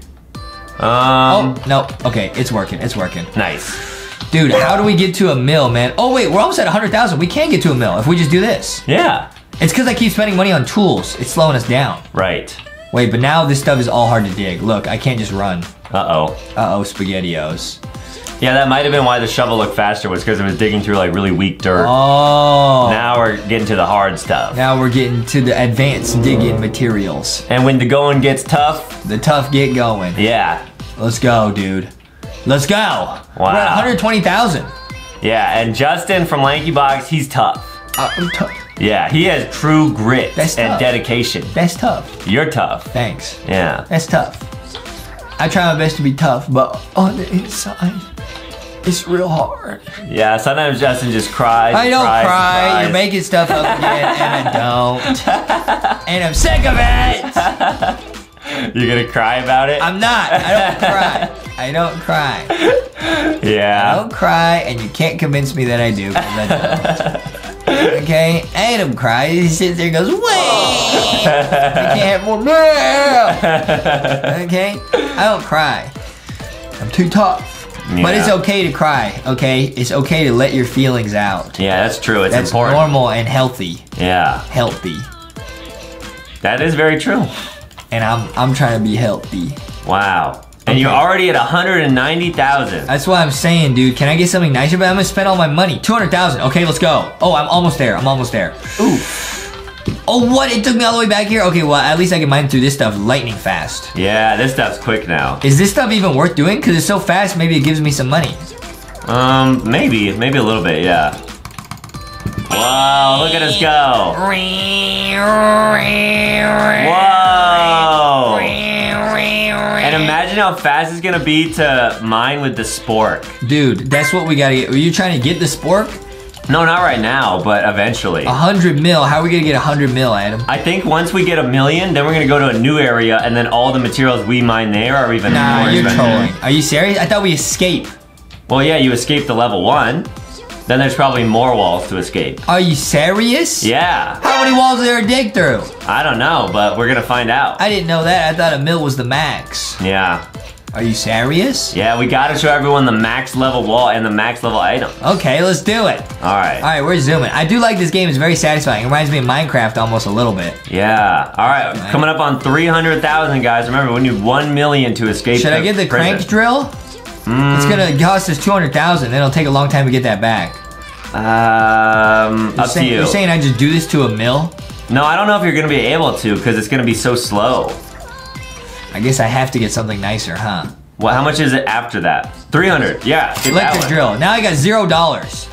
Um, oh, no. Okay, it's working. It's working. nice. Dude, how do we get to a mill, man? Oh, wait, we're almost at 100,000. We can get to a mill if we just do this. Yeah, It's because I keep spending money on tools. It's slowing us down. right. Wait, but now this stuff is all hard to dig. Look, I can't just run. Uh-oh. Uh-oh, SpaghettiOs. Yeah, that might have been why the shovel looked faster was because it was digging through like really weak dirt. Oh. Now we're getting to the hard stuff. Now we're getting to the advanced digging materials. And when the going gets tough, The tough get going. yeah. Let's go, dude. Let's go. Wow. We're at 120,000. Yeah, and Justin from LankyBox, he's tough. Uh, I'm tough. Yeah, he has true grit That's and tough. dedication. That's tough. You're tough. Thanks. Yeah. That's tough. I try my best to be tough, but on the inside, it's real hard. Yeah, sometimes Justin just cries. I don't cries cry. cries. You're making stuff up again, and I don't. *laughs* And I'm sick of it. *laughs* You're gonna cry about it? I'm not. I don't *laughs* cry. I don't cry. Yeah. I don't cry, and you can't convince me that I do. I don't. Okay, Adam cries. He sits there and goes, "Wait, I can't have more *laughs* milk." Okay, I don't cry. I'm too tough. But it's okay to cry. Okay, it's okay to let your feelings out. Yeah, that's true. It's That's important. normal and healthy. Yeah, Healthy. that is very true. And I'm I'm trying to be healthy. Wow. And you're already at 190,000. That's what I'm saying, dude. Can I get something nicer? But I'm gonna spend all my money. 200,000. Okay, let's go. Oh, I'm almost there. I'm almost there. Ooh. Oh, what? It took me all the way back here? Okay, well, at least I can mine through this stuff lightning fast. Yeah, this stuff's quick now. Is this stuff even worth doing? Because it's so fast, maybe it gives me some money. Um, maybe, maybe a little bit, yeah. Wow, look at us go. Whoa. And imagine how fast it's gonna be to mine with the spork. Dude, that's what we gotta get. Are you trying to get the spork? No, not right now, but eventually. A hundred mil. How are we gonna get a hundred mil, Adam? I think once we get a million, then we're gonna go to a new area, and then all the materials we mine there are even Nah, more you're trolling. Are you serious? I thought we escape. Well, yeah, you escape the level one. Then there's probably more walls to escape. Are you serious? Yeah, How many walls are there to dig through? I don't know, but we're gonna find out. I didn't know that. I thought a mil was the max. Yeah, Are you serious? yeah, we gotta show everyone the max level wall and the max level item. Okay, let's do it. All right. All right, we're zooming. I do like this game. It's very satisfying. It reminds me of Minecraft almost a little bit. Yeah. All right. Coming up on 300,000, guys. Remember, we need 1 million to escape Should I get the prison. crank drill? Mm. It's gonna cost us 200,000. Then it'll take a long time to get that back. Um, You're up saying, to you. You're saying I just do this to a mill? no, I don't know if you're gonna be able to because it's gonna be so slow. I guess I have to get something nicer, huh? Well, how much is it after that? 300. Yeah. Get that Electric drill. Now I got zero dollars.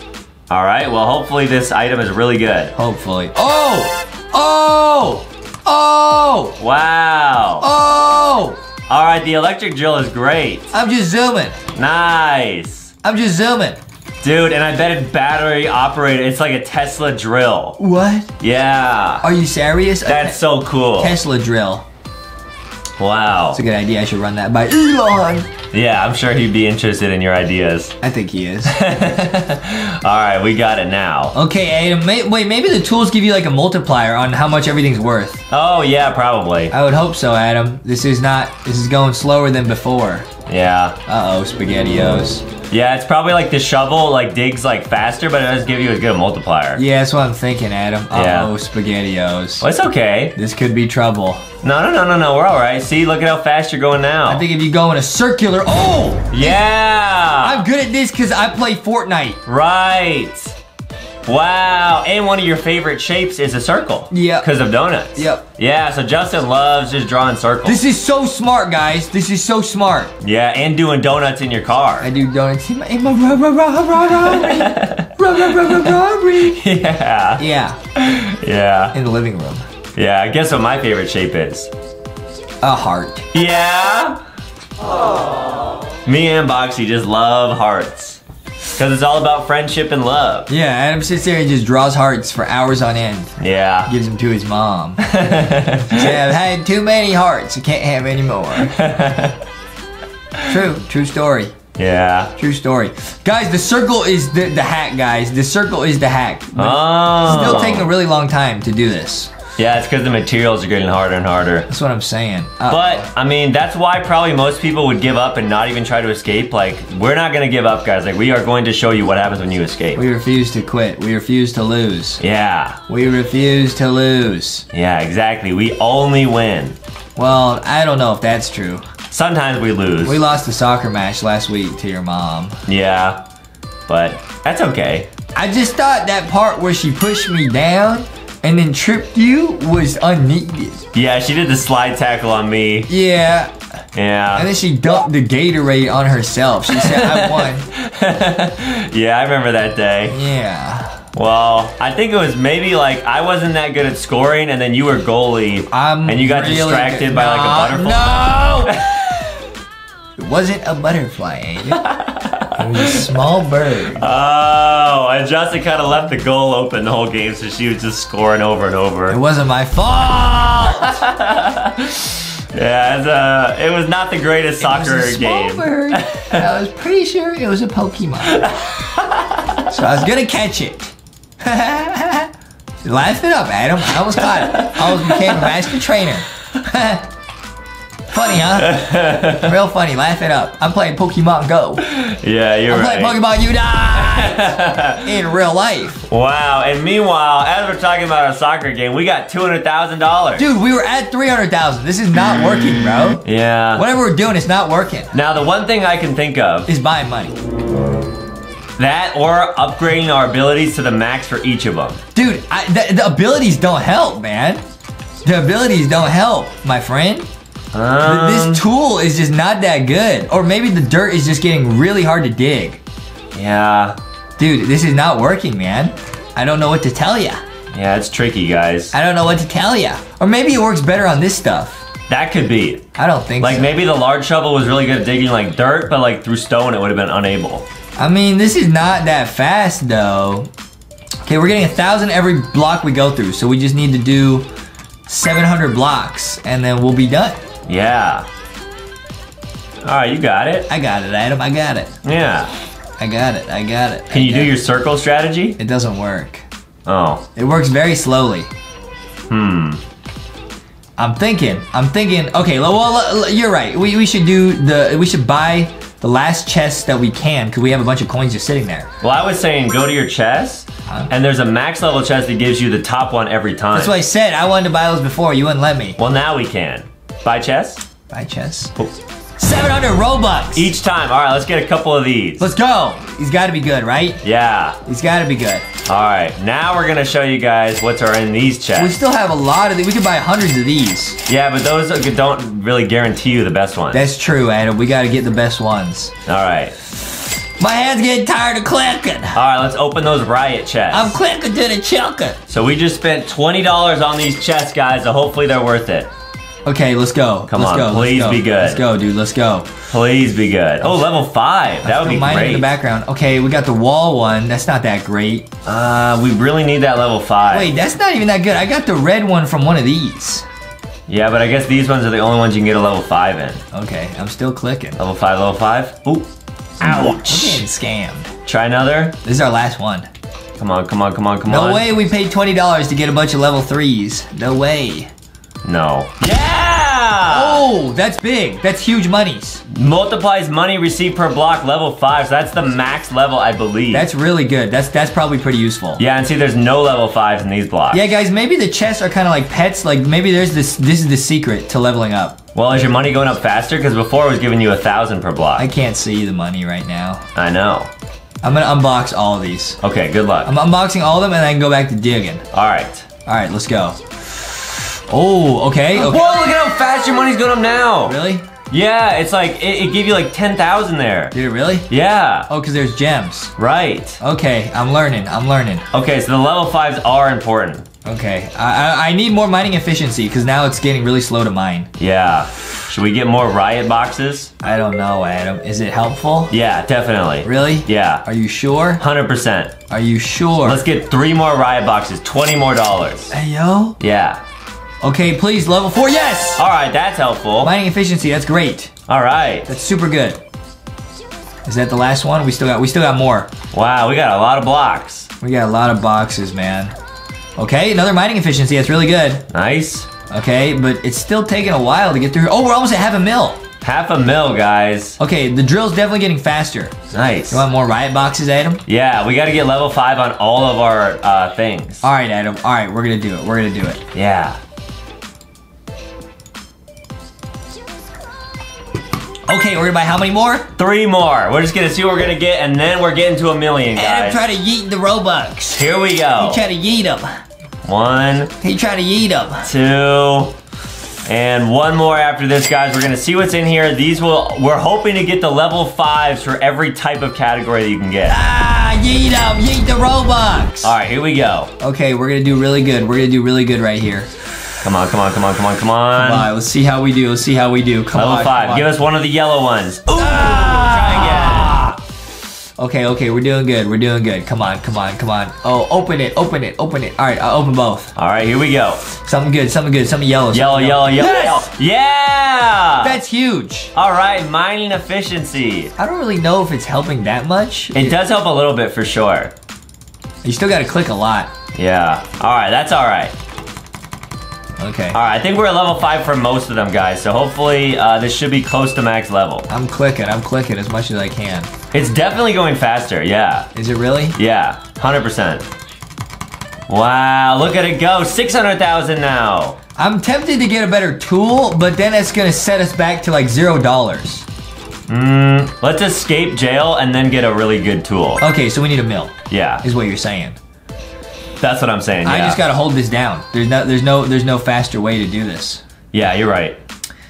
All right. Well, hopefully this item is really good. Hopefully. Oh! Oh! Oh! Wow. Oh! All right. The electric drill is great. I'm just zooming. Nice. I'm just zooming. Dude, and I bet it's battery operated. It's like a Tesla drill. What? Yeah. Are you serious? That's te- so cool. Tesla drill. Wow. It's a good idea. I should run that by Elon. Yeah, I'm sure he'd be interested in your ideas. I think he is. *laughs* All right, we got it now. okay, Adam. May- wait, maybe the tools give you like a multiplier on how much everything's worth. Oh, yeah, probably. I would hope so, Adam. This is not. This is going slower than before. Yeah. Uh-oh, SpaghettiOs. Yeah, it's probably like the shovel like digs like faster, but it doesn't give you a good multiplier. Yeah, that's what I'm thinking, Adam. Uh-oh, Yeah. SpaghettiOs. Well, it's okay. This could be trouble. No, no, no, no, no. We're all right. See, look at how fast you're going now. I think if you go in a circular... Oh! Yeah. I'm good at this because I play Fortnite. Right. Wow, and one of your favorite shapes is a circle. Yeah. Because of donuts. Yep. Yeah, so Justin loves just drawing circles. This is so smart, guys. This is so smart. Yeah, and doing donuts in your car. I do donuts in my, in my Yeah. Yeah. Yeah. In the living room. Yeah, guess what my favorite shape is? A heart. Yeah? Aww. Me and Boxy just love hearts. Because it's all about friendship and love. Yeah, Adam sits there and just draws hearts for hours on end. Yeah. Gives them to his mom. *laughs* Said, I've had too many hearts. I can't have any more. *laughs* true, true story. Yeah. True story. Guys, the circle is the, the hack, guys. The circle is the hack. But Oh. still taking a really long time to do this. Yeah, it's because the materials are getting harder and harder. That's what I'm saying. Uh, But I mean, that's why probably most people would give up and not even try to escape. Like, we're not gonna give up, guys. Like, we are going to show you what happens when you escape. we refuse to quit. We refuse to lose. Yeah, We refuse to lose. yeah, exactly. We only win. Well, I don't know if that's true. Sometimes we lose. We lost the soccer match last week to your mom. yeah, but that's okay. I just thought that part where she pushed me down and then tripped you was unneeded. Yeah, she did the slide tackle on me. Yeah, Yeah. and then she dumped the Gatorade on herself. She said, I won. *laughs* Yeah, I remember that day. Yeah. Well, I think it was maybe like I wasn't that good at scoring, and then you were goalie, I'm and you got really distracted good- by like a butterfly. No! *laughs* it wasn't a butterfly. *laughs* It was a small bird. Oh, and Justin kind of left the goal open the whole game, so she was just scoring over and over. It wasn't my fault. *laughs* Yeah, uh, it was not the greatest soccer it was a small game. bird. and I *laughs* was pretty sure it was a Pokemon. so I was gonna catch it. Laugh it up, Adam. I almost caught it. I almost became a master trainer. *laughs* funny, huh? *laughs* Real funny. Laugh it up. I'm playing Pokemon Go. Yeah, you're I'm right. playing Pokemon You Die *laughs* in real life. Wow, and meanwhile, as we're talking about our soccer game, we got two hundred thousand dollars. Dude, we were at 300,000. This is not working, bro. Yeah. Whatever we're doing, it's not working. Now, the one thing I can think of Is buying money. that or upgrading our abilities to the max for each of them. Dude, I, the, the abilities don't help, man. The abilities don't help, my friend. Um, this tool is just not that good. Or maybe the dirt is just getting really hard to dig. yeah, Dude, this is not working, man. I don't know what to tell ya. yeah, it's tricky, guys. I don't know what to tell ya. Or maybe it works better on this stuff. That could be. I don't think so. Like so. maybe the large shovel was really good at digging like dirt, but like through stone it would have been unable. I mean, this is not that fast, though. Okay, we're getting a thousand every block we go through, so we just need to do 700 blocks, and then we'll be done. Yeah. All right, you got it. I got it, Adam. I got it. Yeah. I got it. I got it. Can I you do it. your circle strategy? It doesn't work. Oh. It works very slowly. Hmm. I'm thinking. I'm thinking. Okay, well, you're right. We, we should do the. We should buy the last chest that we can because we have a bunch of coins just sitting there. Well, I was saying go to your chest, Huh? and there's a max level chest that gives you the top one every time. That's what I said. I wanted to buy those before. You wouldn't let me. Well, now we can. Buy chess? Buy chess. Oh. 700 Robux. Each time. All right, let's get a couple of these. Let's go. He's got to be good, right? Yeah. He's got to be good. All right, now we're gonna show you guys what's are in these chests. We still have a lot of these. We could buy hundreds of these. Yeah, but those don't really guarantee you the best ones. That's true, Adam. We got to get the best ones. All right. My hand's getting tired of clicking. All right, let's open those riot chests. I'm clicking to the chunker. So we just spent $20 on these chests, guys, so hopefully they're worth it. Okay, let's go. Come let's on, go. please go. be good. Let's go, dude. Let's go. Please be good. Oh, level 5. That would be miner in the background. Okay, we got the wall one. That's not that great. Uh, we really need that level 5. Wait, that's not even that good. I got the red one from one of these. Yeah, but I guess these ones are the only ones you can get a level 5 in. Okay, I'm still clicking. Level 5, level 5. Ooh. I'm Ouch. getting scammed. Try another. This is our last one. Come on, come on, come on, come No on. No way we paid $20 to get a bunch of level threes. No way. No. Yeah! Oh, that's big. That's huge monies. Multiplies money received per block level 5, so that's the max level, I believe. That's really good. That's that's probably pretty useful. yeah, and see, there's no level 5s in these blocks. Yeah, guys, maybe the chests are kind of like pets. Like maybe there's this. This is the secret to leveling up. Well, is your money going up faster? Because before it was giving you a thousand per block. I can't see the money right now. I know. I'm gonna unbox all of these. Okay, good luck. I'm unboxing all of them, and I can go back to digging. All right. All right, let's go. Oh, okay. Whoa, look at how fast your money's going up now. Really? Yeah, it's like, it, it gave you like 10,000 there. Did it really? Yeah, Oh, because there's gems. right. Okay, I'm learning. I'm learning. Okay, so the level 5s are important. Okay, I, I, I need more mining efficiency because now it's getting really slow to mine. Yeah. Should we get more riot boxes? I don't know, Adam. Is it helpful? Yeah, definitely. Really? Yeah. Are you sure? 100%. Are you sure? Let's get three more riot boxes, 20 more dollars. Hey, yo. Yeah. Okay, please, level four. Yes! All right, that's helpful. Mining efficiency, that's great. All right. That's super good. Is that the last one? We still got we still got more. Wow, we got a lot of blocks. We got a lot of boxes, man. Okay, another mining efficiency. That's really good. Nice. Okay, but it's still taking a while to get through. Oh, we're almost at half a mil. Half a mil, guys. Okay, the drill's definitely getting faster. Nice. You want more riot boxes, Adam? Yeah, we got to get level 5 on all of our uh, things. All right, Adam. All right, we're gonna do it. We're gonna do it. Yeah. Okay, we're gonna buy how many more? Three more. We're just to see what we're going to get, and then we're getting to a million, guys. Adam try to yeet the Robux. Here we go. He try to yeet them. One, He try to yeet them. two, and one more after this, guys. We're gonna see what's in here. These will, we're hoping to get the level fives for every type of category that you can get. Ah, yeet them. Yeet the Robux. All right, here we go. Okay, we're gonna do really good. We're gonna do really good right here. Come on, come on, come on, come on, come on. All right, let's see how we do. Let's see how we do. Come Level on. five. on. Give us one of the yellow ones. Ah! Ooh, try again. Ah! Okay, okay, we're doing good. We're doing good. Come on, come on, come on. Oh, open it, open it, open it. All right, I'll open both. All right, here we go. Something good, something good, something yellow. Yellow, something yellow, yellow, Yes! yellow. Yeah. That's huge. All right, mining efficiency. I don't really know if it's helping that much. It does help a little bit for sure. You still gotta click a lot. Yeah. All right, that's all right. Okay. All right, I think we're at level five for most of them, guys. So hopefully uh, this should be close to max level. I'm clicking, I'm clicking as much as I can. It's definitely going faster. Yeah. Is it really? Yeah. Hundred percent. Wow, look at it go. 600,000 now. I'm tempted to get a better tool, but then it's gonna set us back to like zero dollars. Mm, let's escape jail and then get a really good tool. Okay, so we need a mill, Yeah, is what you're saying. That's what I'm saying. I yeah. just gotta hold this down. There's no, there's no, there's no faster way to do this. Yeah, you're right.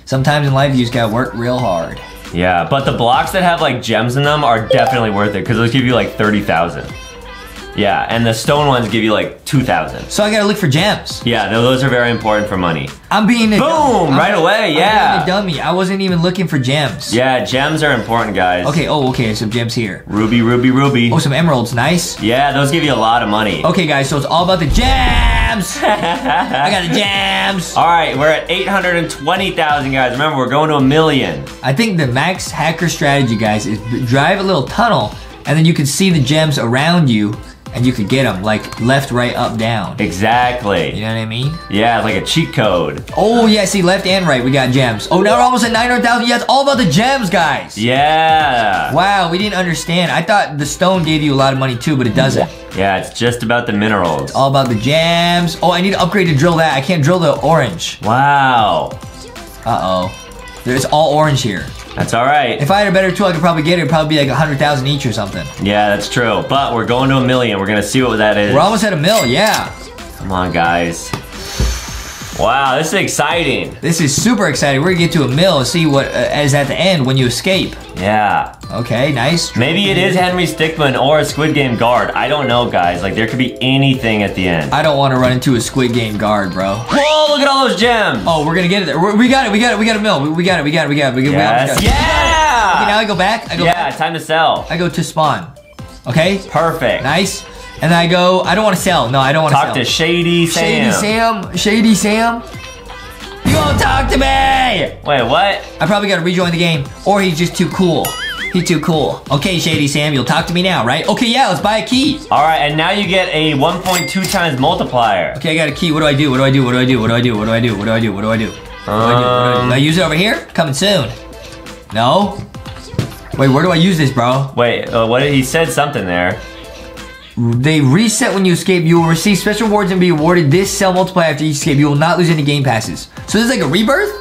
Sometimes in life you just gotta work real hard. Yeah, but the blocks that have like gems in them are definitely worth it because those give you like 30,000. Yeah, and the stone ones give you like 2,000. So I gotta look for gems. Yeah, no, those are very important for money. I'm being a Boom, dummy. I'm- right away, I'm yeah. being a dummy. I wasn't even looking for gems. Yeah, gems are important, guys. Okay. Oh, okay. Some gems here. Ruby, ruby, ruby. Oh, some emeralds. Nice. Yeah, those give you a lot of money. Okay, guys. So it's all about the gems. *laughs* I got the gems. All right, we're at 820,000, guys. Remember, we're going to a million. I think the max hacker strategy, guys, is drive a little tunnel, and then you can see the gems around you, and you could get them like left, right, up, down. Exactly. You know what I mean? Yeah, like a cheat code. Oh yeah, see left and right, we got gems. Oh, now we're almost at 900,000. Yeah, it's all about the gems, guys. Yeah. Wow, we didn't understand. I thought the stone gave you a lot of money too, but it doesn't. Yeah, it's just about the minerals. It's All about the gems. Oh, I need to upgrade to drill that. I can't drill the orange. Wow. Uh-oh. It's all orange here. That's all right. If I had a better tool, I could probably get it. It'd probably be like 100,000 each or something. Yeah, that's true. But we're going to a million. We're going to see what that is. We're almost at a mil, yeah. Come on, guys. Wow, this is exciting. This is super exciting. We're gonna get to a mill and see what uh, is at the end when you escape. Yeah. Okay, nice. Maybe it is Henry Stickmin or a Squid Game guard. I don't know, guys. Like, there could be anything at the end. I don't want to run into a Squid Game guard, bro. Whoa, look at all those gems. Oh, we're gonna get it there. We're- We got it. We got it. We got a mill. We, we got it. We got it. We got it. We got it. yes. We got it. Yeah. Okay, now I go back. I go. yeah, time to sell. I go to spawn. Okay. Perfect. Nice. And then I go. I don't want to sell. No, I don't want to Talk to Shady Sam. Shady Sam. Shady Sam. You won't talk to me. Wait, what? I probably gotta rejoin the game, or he's just too cool. He's too cool. Okay, Shady Sam, you'll talk to me now, right? Okay, yeah, let's buy a key. All right, and now you get a 1.2 times multiplier. Okay, I got a key. What do I do? What do I do? What do I do? What do I do? What do I do? What do I do? What do I do? What do I do? What do I do? Do I use it over here? Coming soon. No? Wait, where do I use this, bro? Wait, uh, what? He said something there. They reset when you escape. You will receive special rewards and be awarded this cell multiplier after each escape. You will not lose any game passes. So this is like a rebirth?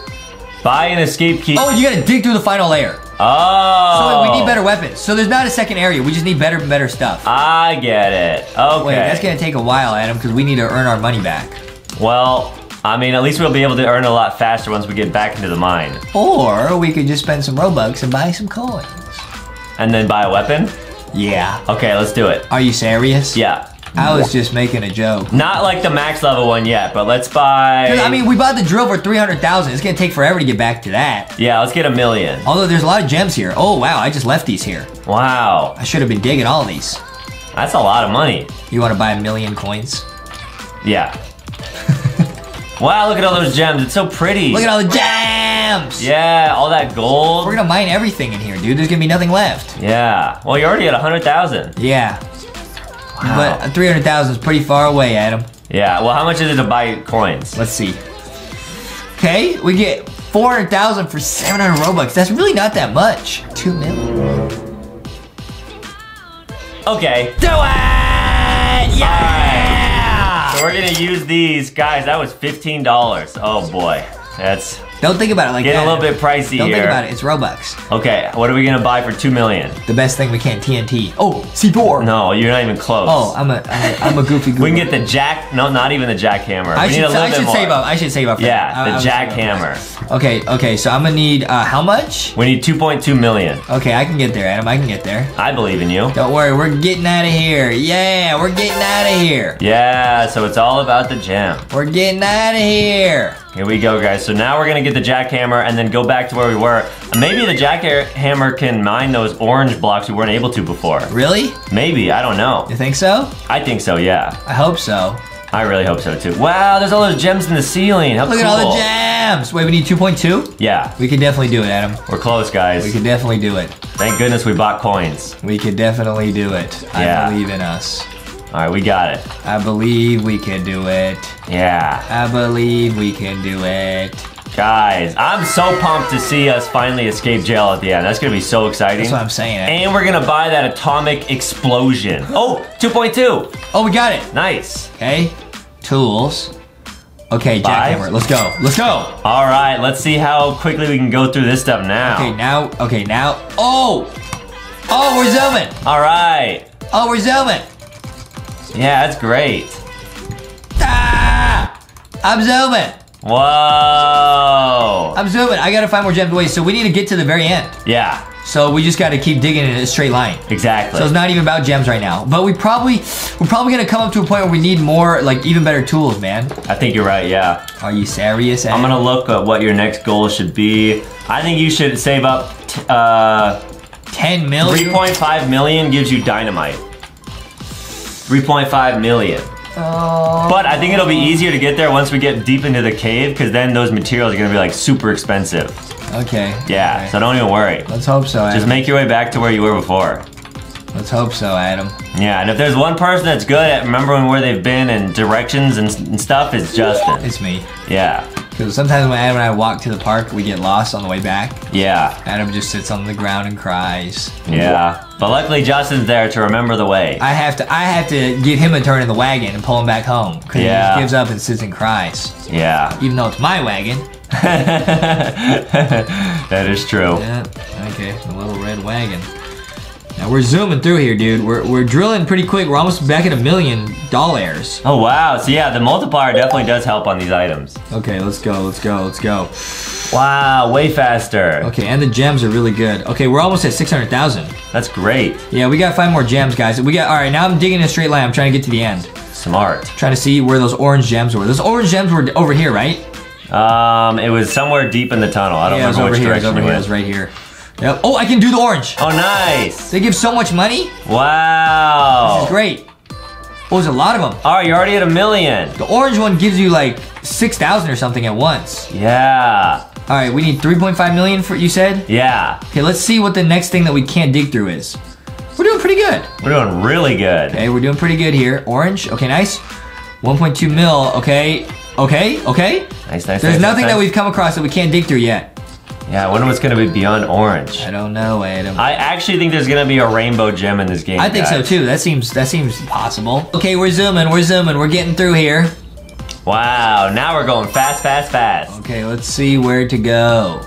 Buy an escape key. Oh, you gotta dig through the final layer. Oh. So like, we need better weapons. So there's not a second area. We just need better and better stuff. I get it. Okay. Wait, that's gonna take a while, Adam, because we need to earn our money back. Well, I mean, at least we'll be able to earn a lot faster once we get back into the mine. Or we could just spend some Robux and buy some coins. And then buy a weapon? Yeah. Okay, let's do it. Are you serious? Yeah. I was just making a joke. Not like the max level one yet, but let's buy... I mean, we bought the drill for 300,000. It's gonna take forever to get back to that. yeah, let's get a million. Although there's a lot of gems here. Oh, wow, I just left these here. Wow, I should have been digging all these. that's a lot of money. You wanna buy a million coins? Yeah. Wow, look at all those gems. It's so pretty. Look at all the gems! Yeah, all that gold. We're gonna mine everything in here, dude. There's gonna be nothing left. Yeah. Well, you're already at 100,000. Yeah. Wow. But 300,000 is pretty far away, Adam. Yeah, well, how much is it to buy coins? Let's see. Okay, we get 400,000 for 700 Robux. That's really not that much. 2 million. Okay. Do it! Yeah! So we're gonna use these. Guys, that was $15. Oh boy. That's Don't think about it like getting that. a little bit pricey Don't here. think about it. It's Robux. Okay, what are we gonna buy for 2 million? The best thing we can, TNT. Oh, C4. No, you're not even close. Oh, I'm a, I'm a, goofy goofy. *laughs* We can get the jack, no, not even the jackhammer. I we should, need a little I bit should more. save up. I should save up. For Yeah, that. The jackhammer. Okay, okay. So I'm gonna need uh, how much? We need 2.2 million. Okay, I can get there, Adam. I can get there. I believe in you. Don't worry, we're getting out of here. Yeah, we're getting out of here. Yeah, so it's all about the gem. We're getting out of here. Here we go, guys. So now we're gonna get the jackhammer and then go back to where we were. Maybe the jackhammer can mine those orange blocks we weren't able to before. Really? Maybe, I don't know. You think so? I think so, yeah. I hope so. I really hope so too. Wow, there's all those gems in the ceiling. How Look cool. at all the gems. Wait, we need 2.2? Yeah, We can definitely do it, Adam. we're close, guys. We can definitely do it. Thank goodness we bought coins. We could definitely do it. Yeah. I believe in us. All right, we got it. I believe we can do it. Yeah. I believe we can do it. Guys, I'm so pumped to see us finally escape jail at the end. That's gonna be so exciting. That's what I'm saying. And we're gonna buy that atomic explosion. *gasps* Oh, 2.2. Oh, we got it. Nice. Okay. Tools. Okay, jackhammer. Let's go. Let's go. All right, let's see how quickly we can go through this stuff now. Okay, now. Okay, now. Oh! Oh, we're zooming. All right. Oh, we're zooming. Yeah, that's great. Ah! I'm zooming. Whoa. I'm zooming. I gotta find more gems. Wait, so we need to get to the very end. Yeah, So we just gotta keep digging in a straight line. exactly. So it's not even about gems right now. But we probably, we're probably gonna come up to a point where we need more, like, even better tools, man. I think you're right, yeah. Are you serious? I'm gonna look at what your next goal should be. I think you should save up t- uh, 10 million? 3.5 million gives you dynamite. 3.5 million. Oh. But I think it'll be easier to get there once we get deep into the cave because then those materials are gonna be like super expensive. Okay. Yeah, okay. so don't even worry. Let's hope so, Adam. Just make your way back to where you were before. Let's hope so, Adam. Yeah, and if there's one person that's good at remembering where they've been and directions and, and stuff, it's Justin. It's me. Yeah, Because sometimes when Adam and I walk to the park, we get lost on the way back. yeah, Adam just sits on the ground and cries. yeah. But luckily Justin's there to remember the way. I have to I have to give him a turn in the wagon and pull him back home. Because he just gives up and sits and cries. Yeah. Even though it's my wagon. *laughs* that is true. Yeah, okay, the little red wagon. Now we're zooming through here, dude. We're, we're drilling pretty quick. We're almost back at a million dollars. Oh wow, so yeah, the multiplier definitely does help on these items. Okay, let's go, let's go, let's go. Wow, way faster. Okay, and the gems are really good. Okay, we're almost at 600,000. That's great. Yeah, we got five more gems, guys. We got, all right, now I'm digging in a straight line. I'm trying to get to the end. Smart. Trying to see where those orange gems were. Those orange gems were over here, right? Um, it was somewhere deep in the tunnel. I don't yeah, remember over which here, it was over here, it was right here. Yep. Oh, I can do the orange. Oh, nice. They give so much money. Wow. This is great. Oh, there's a lot of them. All right, you're already at a million. The orange one gives you like 6,000 or something at once. Yeah. All right, we need 3.5 million for, you said? Yeah. Okay, let's see what the next thing that we can't dig through is. We're doing pretty good. We're doing really good. Okay, we're doing pretty good here. Orange, okay, nice. 1.2 mil, okay. Okay, okay. Nice, nice. There's nice, nothing nice, that we've come across that we can't dig through yet. Yeah, I wonder what's gonna be beyond orange. I don't know, Adam. I actually think there's gonna be a rainbow gem in this game. I think so too. That seems that seems possible. Okay, we're zooming. We're zooming. We're getting through here. Wow, now we're going fast, fast, fast. Okay, let's see where to go.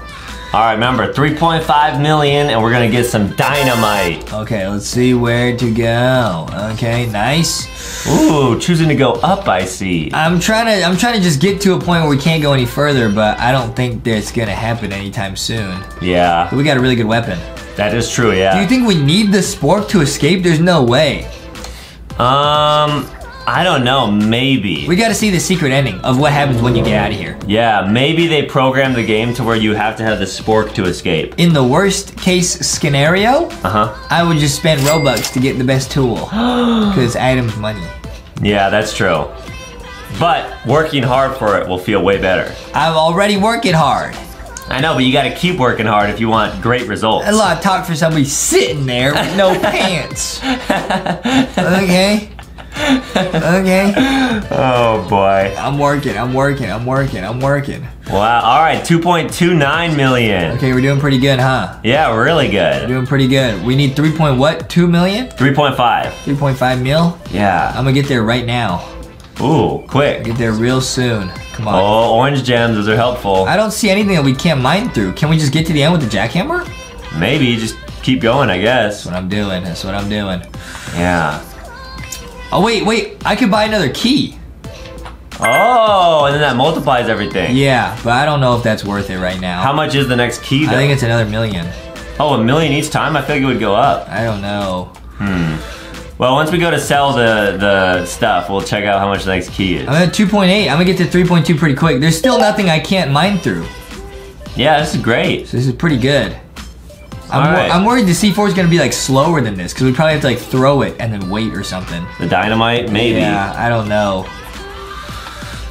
All right, remember 3.5 million, and we're gonna get some dynamite. Okay, let's see where to go. Okay, nice. Ooh, choosing to go up. I see. I'm trying to I'm trying to just get to a point where we can't go any further, but I don't think that's gonna happen anytime soon. Yeah, We got a really good weapon. that is true. Yeah. Do you think we need the spork to escape? There's no way. um, I don't know. Maybe. We gotta see the secret ending of what happens when you get out of here. yeah, maybe they programmed the game to where you have to have the spork to escape. In the worst case scenario, Uh huh. I would just spend Robux to get the best tool. *gasps* Because Adam's money. Yeah, that's true. But working hard for it will feel way better. I'm already working hard. I know, but you gotta keep working hard if you want great results. A lot of talk for somebody sitting there with no *laughs* pants. Okay. Okay. Oh boy. I'm working, I'm working, I'm working, I'm working. Wow. All right, 2.29 million. Okay, we're doing pretty good, huh? Yeah, really good. We're Doing pretty good. We need 3 point what? 2 million? 3.5. 3.5 mil? Yeah. I'm gonna get there right now. Ooh, quick. Get there real soon. Come on. Oh, orange gems, those are helpful. I don't see anything that we can't mine through. Can we just get to the end with the jackhammer? Maybe just keep going, I guess. That's what I'm doing. That's what I'm doing. Yeah. Oh, wait, wait. I could buy another key. Oh, and then that multiplies everything. Yeah, but I don't know if that's worth it right now. How much is the next key though? I think it's another million. oh, a million each time? I feel like it would go up. I don't know. Hmm. Well, once we go to sell the, the stuff, we'll check out how much the next key is. I'm at 2.8. I'm gonna get to 3.2 pretty quick. There's still nothing I can't mine through. Yeah, this is great. So this is pretty good. I'm, wor- Alright. I'm worried the C4 is gonna be like slower than this because we probably have to like throw it and then wait or something. The dynamite, maybe. Yeah, I don't know.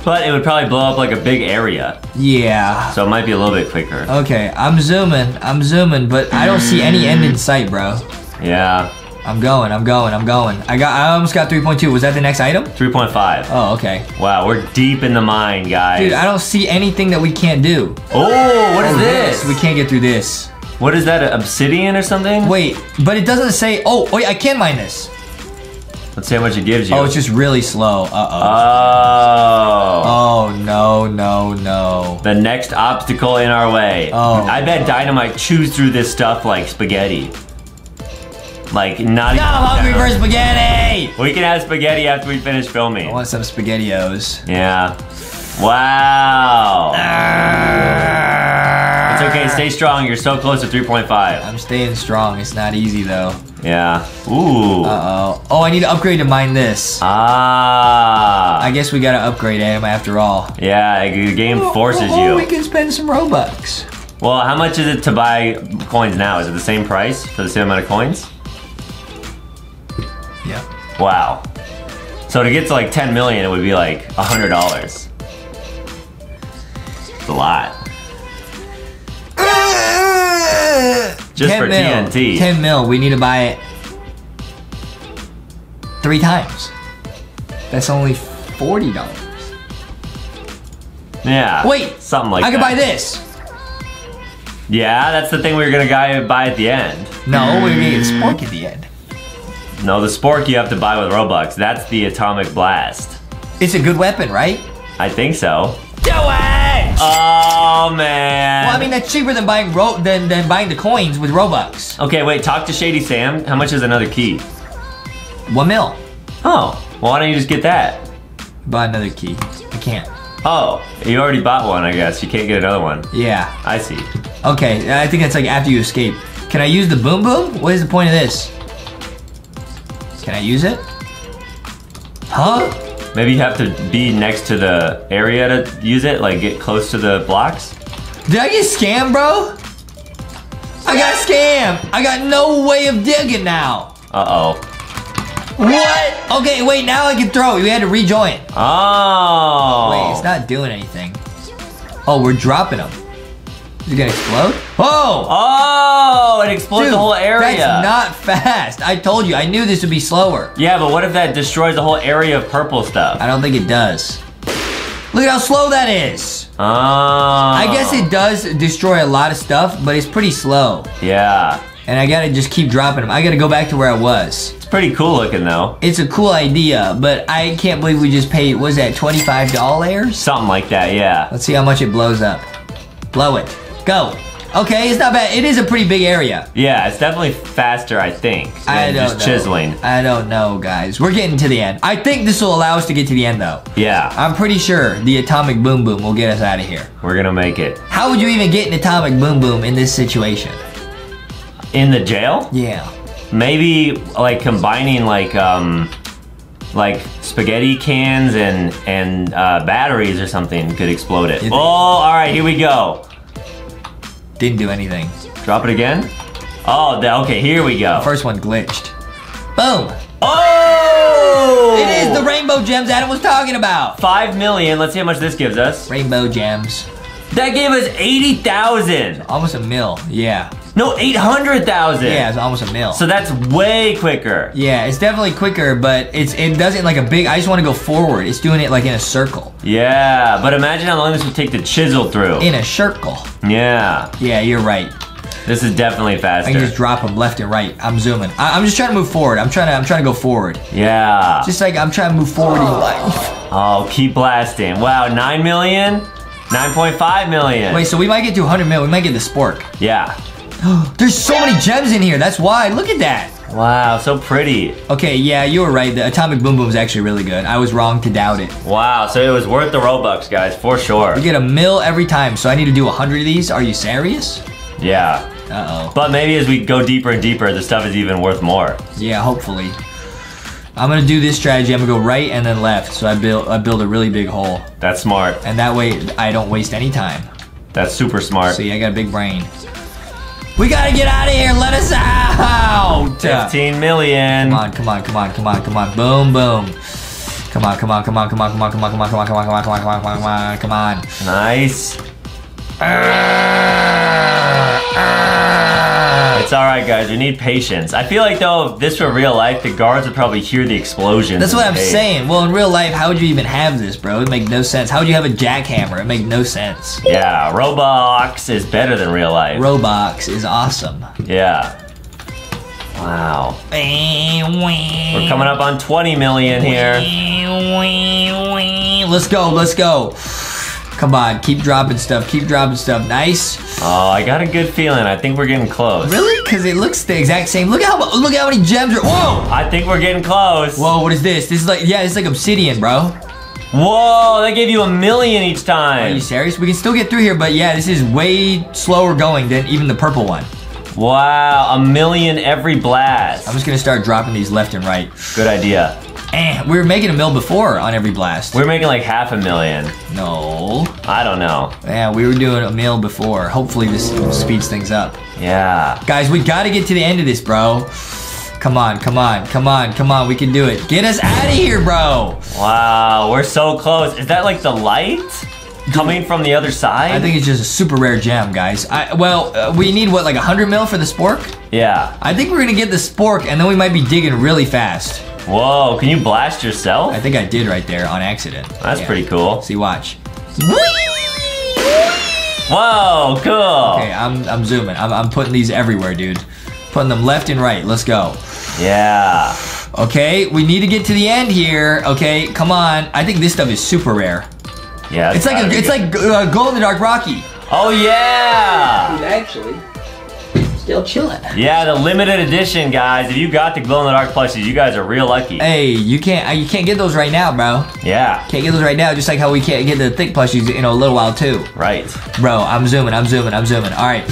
But it would probably blow up like a big area. Yeah. So it might be a little bit quicker. Okay, I'm zooming. I'm zooming, but I don't see any end in sight, bro. Yeah. I'm going. I'm going. I'm going. I got. I almost got 3.2. Was that the next item? 3.5. Oh, okay. Wow, we're deep in the mine, guys. Dude, I don't see anything that we can't do. Oh, what is Oh, this? We can't get through this. What is that? Obsidian or something? Wait, but it doesn't say. Oh, wait, I can mine this. Let's see how much it gives you. Oh, it's just really slow. Uh oh. Oh. oh no no no. The next obstacle in our way. Oh. I bet Dynamite chews through this stuff like spaghetti. Like not No, I'm hungry for spaghetti. We can have spaghetti after we finish filming. I want some spaghettios. Yeah. Wow. It's okay, stay strong. You're so close to 3.5. I'm staying strong. It's not easy though. Yeah. Ooh. Uh oh. Oh, I need to upgrade to mine this. Ah. I guess we gotta upgrade him after all. yeah, the game forces you. Oh, we can spend some Robux. Well, how much is it to buy coins now? Is it the same price for the same amount of coins? Yeah. Wow. So to get to like 10 million, it would be like $100. It's a lot. Just 10 for mil. TNT. 10 mil. We need to buy it three times. That's only $40. Yeah. Wait, Something like I that. can buy this. Yeah, that's the thing we were gonna guy- buy at the end. No, we need gonna Spork at the end. No, the spork you have to buy with Robux. That's the Atomic Blast. It's a good weapon, right? I think so. Do it! Oh man. well, I mean that's cheaper than buying ro- than than buying the coins with Robux. Okay, wait. Talk to Shady Sam. How much is another key? One mil. Oh, well, why don't you just get that? Buy another key. I can't. Oh, you already bought one, I guess. You can't get another one. Yeah. I see. Okay, I think that's like after you escape. Can I use the boom boom? What is the point of this? Can I use it? Huh? Maybe you have to be next to the area to use it, like get close to the blocks. Did I get scammed, bro? I got scammed. I got no way of digging now. Uh oh. What? Okay, wait, now I can throw it. We had to rejoin. Oh. Wait, it's not doing anything. Oh, we're dropping them. Is it gonna explode? Oh! Oh, it explodes Dude, the whole area. That's not fast. I told you, I knew this would be slower. Yeah, but what if that destroys the whole area of purple stuff? I don't think it does. Look at how slow that is. Oh. I guess it does destroy a lot of stuff, but it's pretty slow. Yeah. And I gotta just keep dropping them. I gotta go back to where I was. It's pretty cool looking though. It's a cool idea, but I can't believe we just paid, was that $25? Something like that, yeah. Let's see how much it blows up. Blow it. Go. Okay, it's not bad. It is a pretty big area. Yeah, it's definitely faster, I think. I don't just know. chiseling. I don't know, guys. We're getting to the end. I think this will allow us to get to the end, though. Yeah, I'm pretty sure the atomic boom boom will get us out of here. we're gonna make it. How would you even get an atomic boom boom in this situation? In the jail? Yeah. Maybe like combining like um like spaghetti cans and and uh, batteries or something could explode it. Oh, all right, here we go. Didn't do anything. Drop it again. Oh, the, okay, here we go. First one glitched. Boom. Oh! It is the rainbow gems Adam was talking about. Five million. Let's see how much this gives us. Rainbow gems. That gave us eighty thousand. Almost a mil. Yeah. No, eight hundred thousand. Yeah, it's almost a mil. So that's way quicker. yeah, it's definitely quicker, but it's it doesn't like a big. I just want to go forward. It's doing it like in a circle. Yeah, but imagine how long this would take to chisel through. In a circle. Yeah, Yeah, you're right. this is definitely faster. I can just drop them left and right. I'm zooming. I, I'm just trying to move forward. I'm trying to. I'm trying to go forward. Yeah. Just like I'm trying to move forward in life. Oh, keep blasting. Wow, 9 million? 9.5 million. Wait, so we might get to 100 mil. We might get the spork. Yeah. *gasps* There's so many gems in here. That's why. Look at that. Wow, so pretty. Okay, yeah, you were right. The atomic boom boom is actually really good. I was wrong to doubt it. Wow, so it was worth the Robux, guys, for sure. We get a mill every time, so I need to do 100 of these. Are you serious? Yeah. Uh oh. But maybe as we go deeper and deeper, the stuff is even worth more. Yeah, hopefully. I'm gonna do this strategy. I'm gonna go right and then left, so I build I build a really big hole, That's smart. and that way I don't waste any time. That's super smart. See, I got a big brain. We gotta get out of here. Let us out. 15 million. Come on, come on, come on, come on, come on. Boom, boom. Come on, come on, come on, come on, come on, come on, come on, come on, come on, come on, come on, come on, come on, come on, come on. Nice. It's alright, guys. We need patience. I feel like, though, if this were real life, the guards would probably hear the explosion. That's what I'm cave. saying. Well, in real life, how would you even have this, bro? It make no sense. How would you have a jackhammer? It make no sense. Yeah, Roblox is better than real life. Roblox is awesome. yeah. Wow. We're coming up on 20 million here. Let's go, let's go. Come on, keep dropping stuff, keep dropping stuff. Nice. Oh, I got a good feeling. I think we're getting close. Really? Because it looks the exact same. Look how look how many gems are. Whoa! I think we're getting close. Whoa! What is this? This is like yeah, it's like obsidian, bro. Whoa, they gave you a million each time. Are you serious? We can still get through here, but yeah, this is way slower going than even the purple one. Wow, a million every blast. I'm just gonna start dropping these left and right. Good idea. Eh, we were making a mill before on every blast. We're making like half a million. no. I don't know. Yeah, we were doing a mill before. Hopefully this speeds things up. Yeah. Guys, we gotta get to the end of this, bro. Come on, come on, come on, come on. We can do it. Get us out of here, bro. Wow, we're so close. Is that like the light coming from the other side? I think it's just a super rare gem, guys. I, well, uh, we need what, like 100 mil for the spork? Yeah. I think we're gonna get the spork, and then we might be digging really fast. Whoa, can you blast yourself? I think I did right there on accident. That's Yeah. pretty cool. See, watch. Whoa, cool. Okay, I'm, I'm zooming. I'm, I'm putting these everywhere, dude. Putting them left and right. Let's go. Yeah. Okay, we need to get to the end here. Okay, come on. I think this stuff is super rare. Yeah. It's like a, be it's good. like uh, glow in the dark Rocky. Oh yeah. Actually, still chilling. Yeah, the limited edition, guys. If you got the glow in the dark plushies, you guys are real lucky. Hey, you can't uh, you can't get those right now, bro. Yeah. Can't get those right now. Just like how we can't get the thick plushies in a little while too. Right. Bro, I'm zooming. I'm zooming. I'm zooming. All right.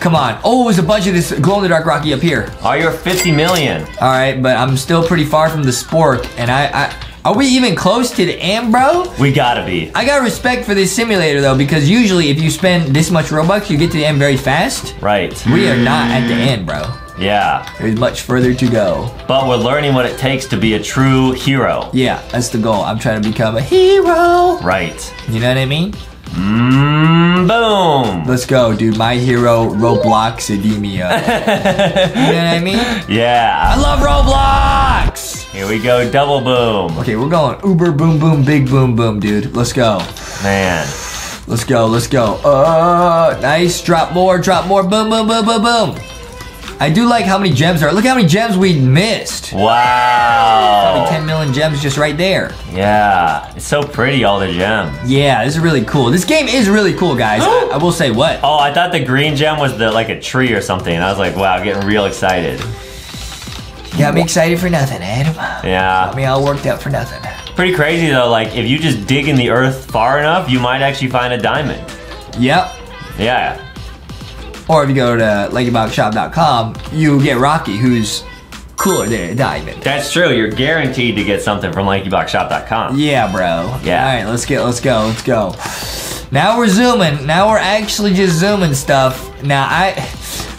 Come on. Oh, there's a bunch of this glow in the dark Rocky up here. Oh, you're 50 million. All right, but I'm still pretty far from the spork, and I, I are we even close to the end, bro? We gotta be. I got respect for this simulator though, because usually if you spend this much Robux, you get to the end very fast. Right. We are not at the end, bro. Yeah. There's much further to go. But we're learning what it takes to be a true hero. Yeah, that's the goal. I'm trying to become a hero. Right. You know what I mean? Mmm, boom. Let's go, dude. My hero, Roblox Edemia. *laughs* you know what I mean? Yeah. I love Roblox! Here we go, double boom. Okay, we're going uber boom boom big boom boom, dude. Let's go. Man. Let's go, let's go. Uh, nice. Drop more, drop more. Boom, boom, boom, boom, boom. I do like how many gems are. Look how many gems we missed. Wow. Probably 10 million gems just right there. Yeah. It's so pretty, all the gems. Yeah, this is really cool. This game is really cool, guys. *gasps* I, I will say what. Oh, I thought the green gem was the like a tree or something. I was like, wow, getting real excited. Got me excited for nothing, eh? Adam. Yeah. Got me all worked up for nothing. Pretty crazy though, like if you just dig in the earth far enough, you might actually find a diamond. Yep. Yeah. Or if you go to LankyBoxShop.com, you get Rocky, who's cooler than a diamond. That's true. You're guaranteed to get something from LankyBoxShop.com. Yeah, bro. Yeah. All right, let's get, let's go, let's go. Now we're zooming. Now we're actually just zooming stuff. Now I,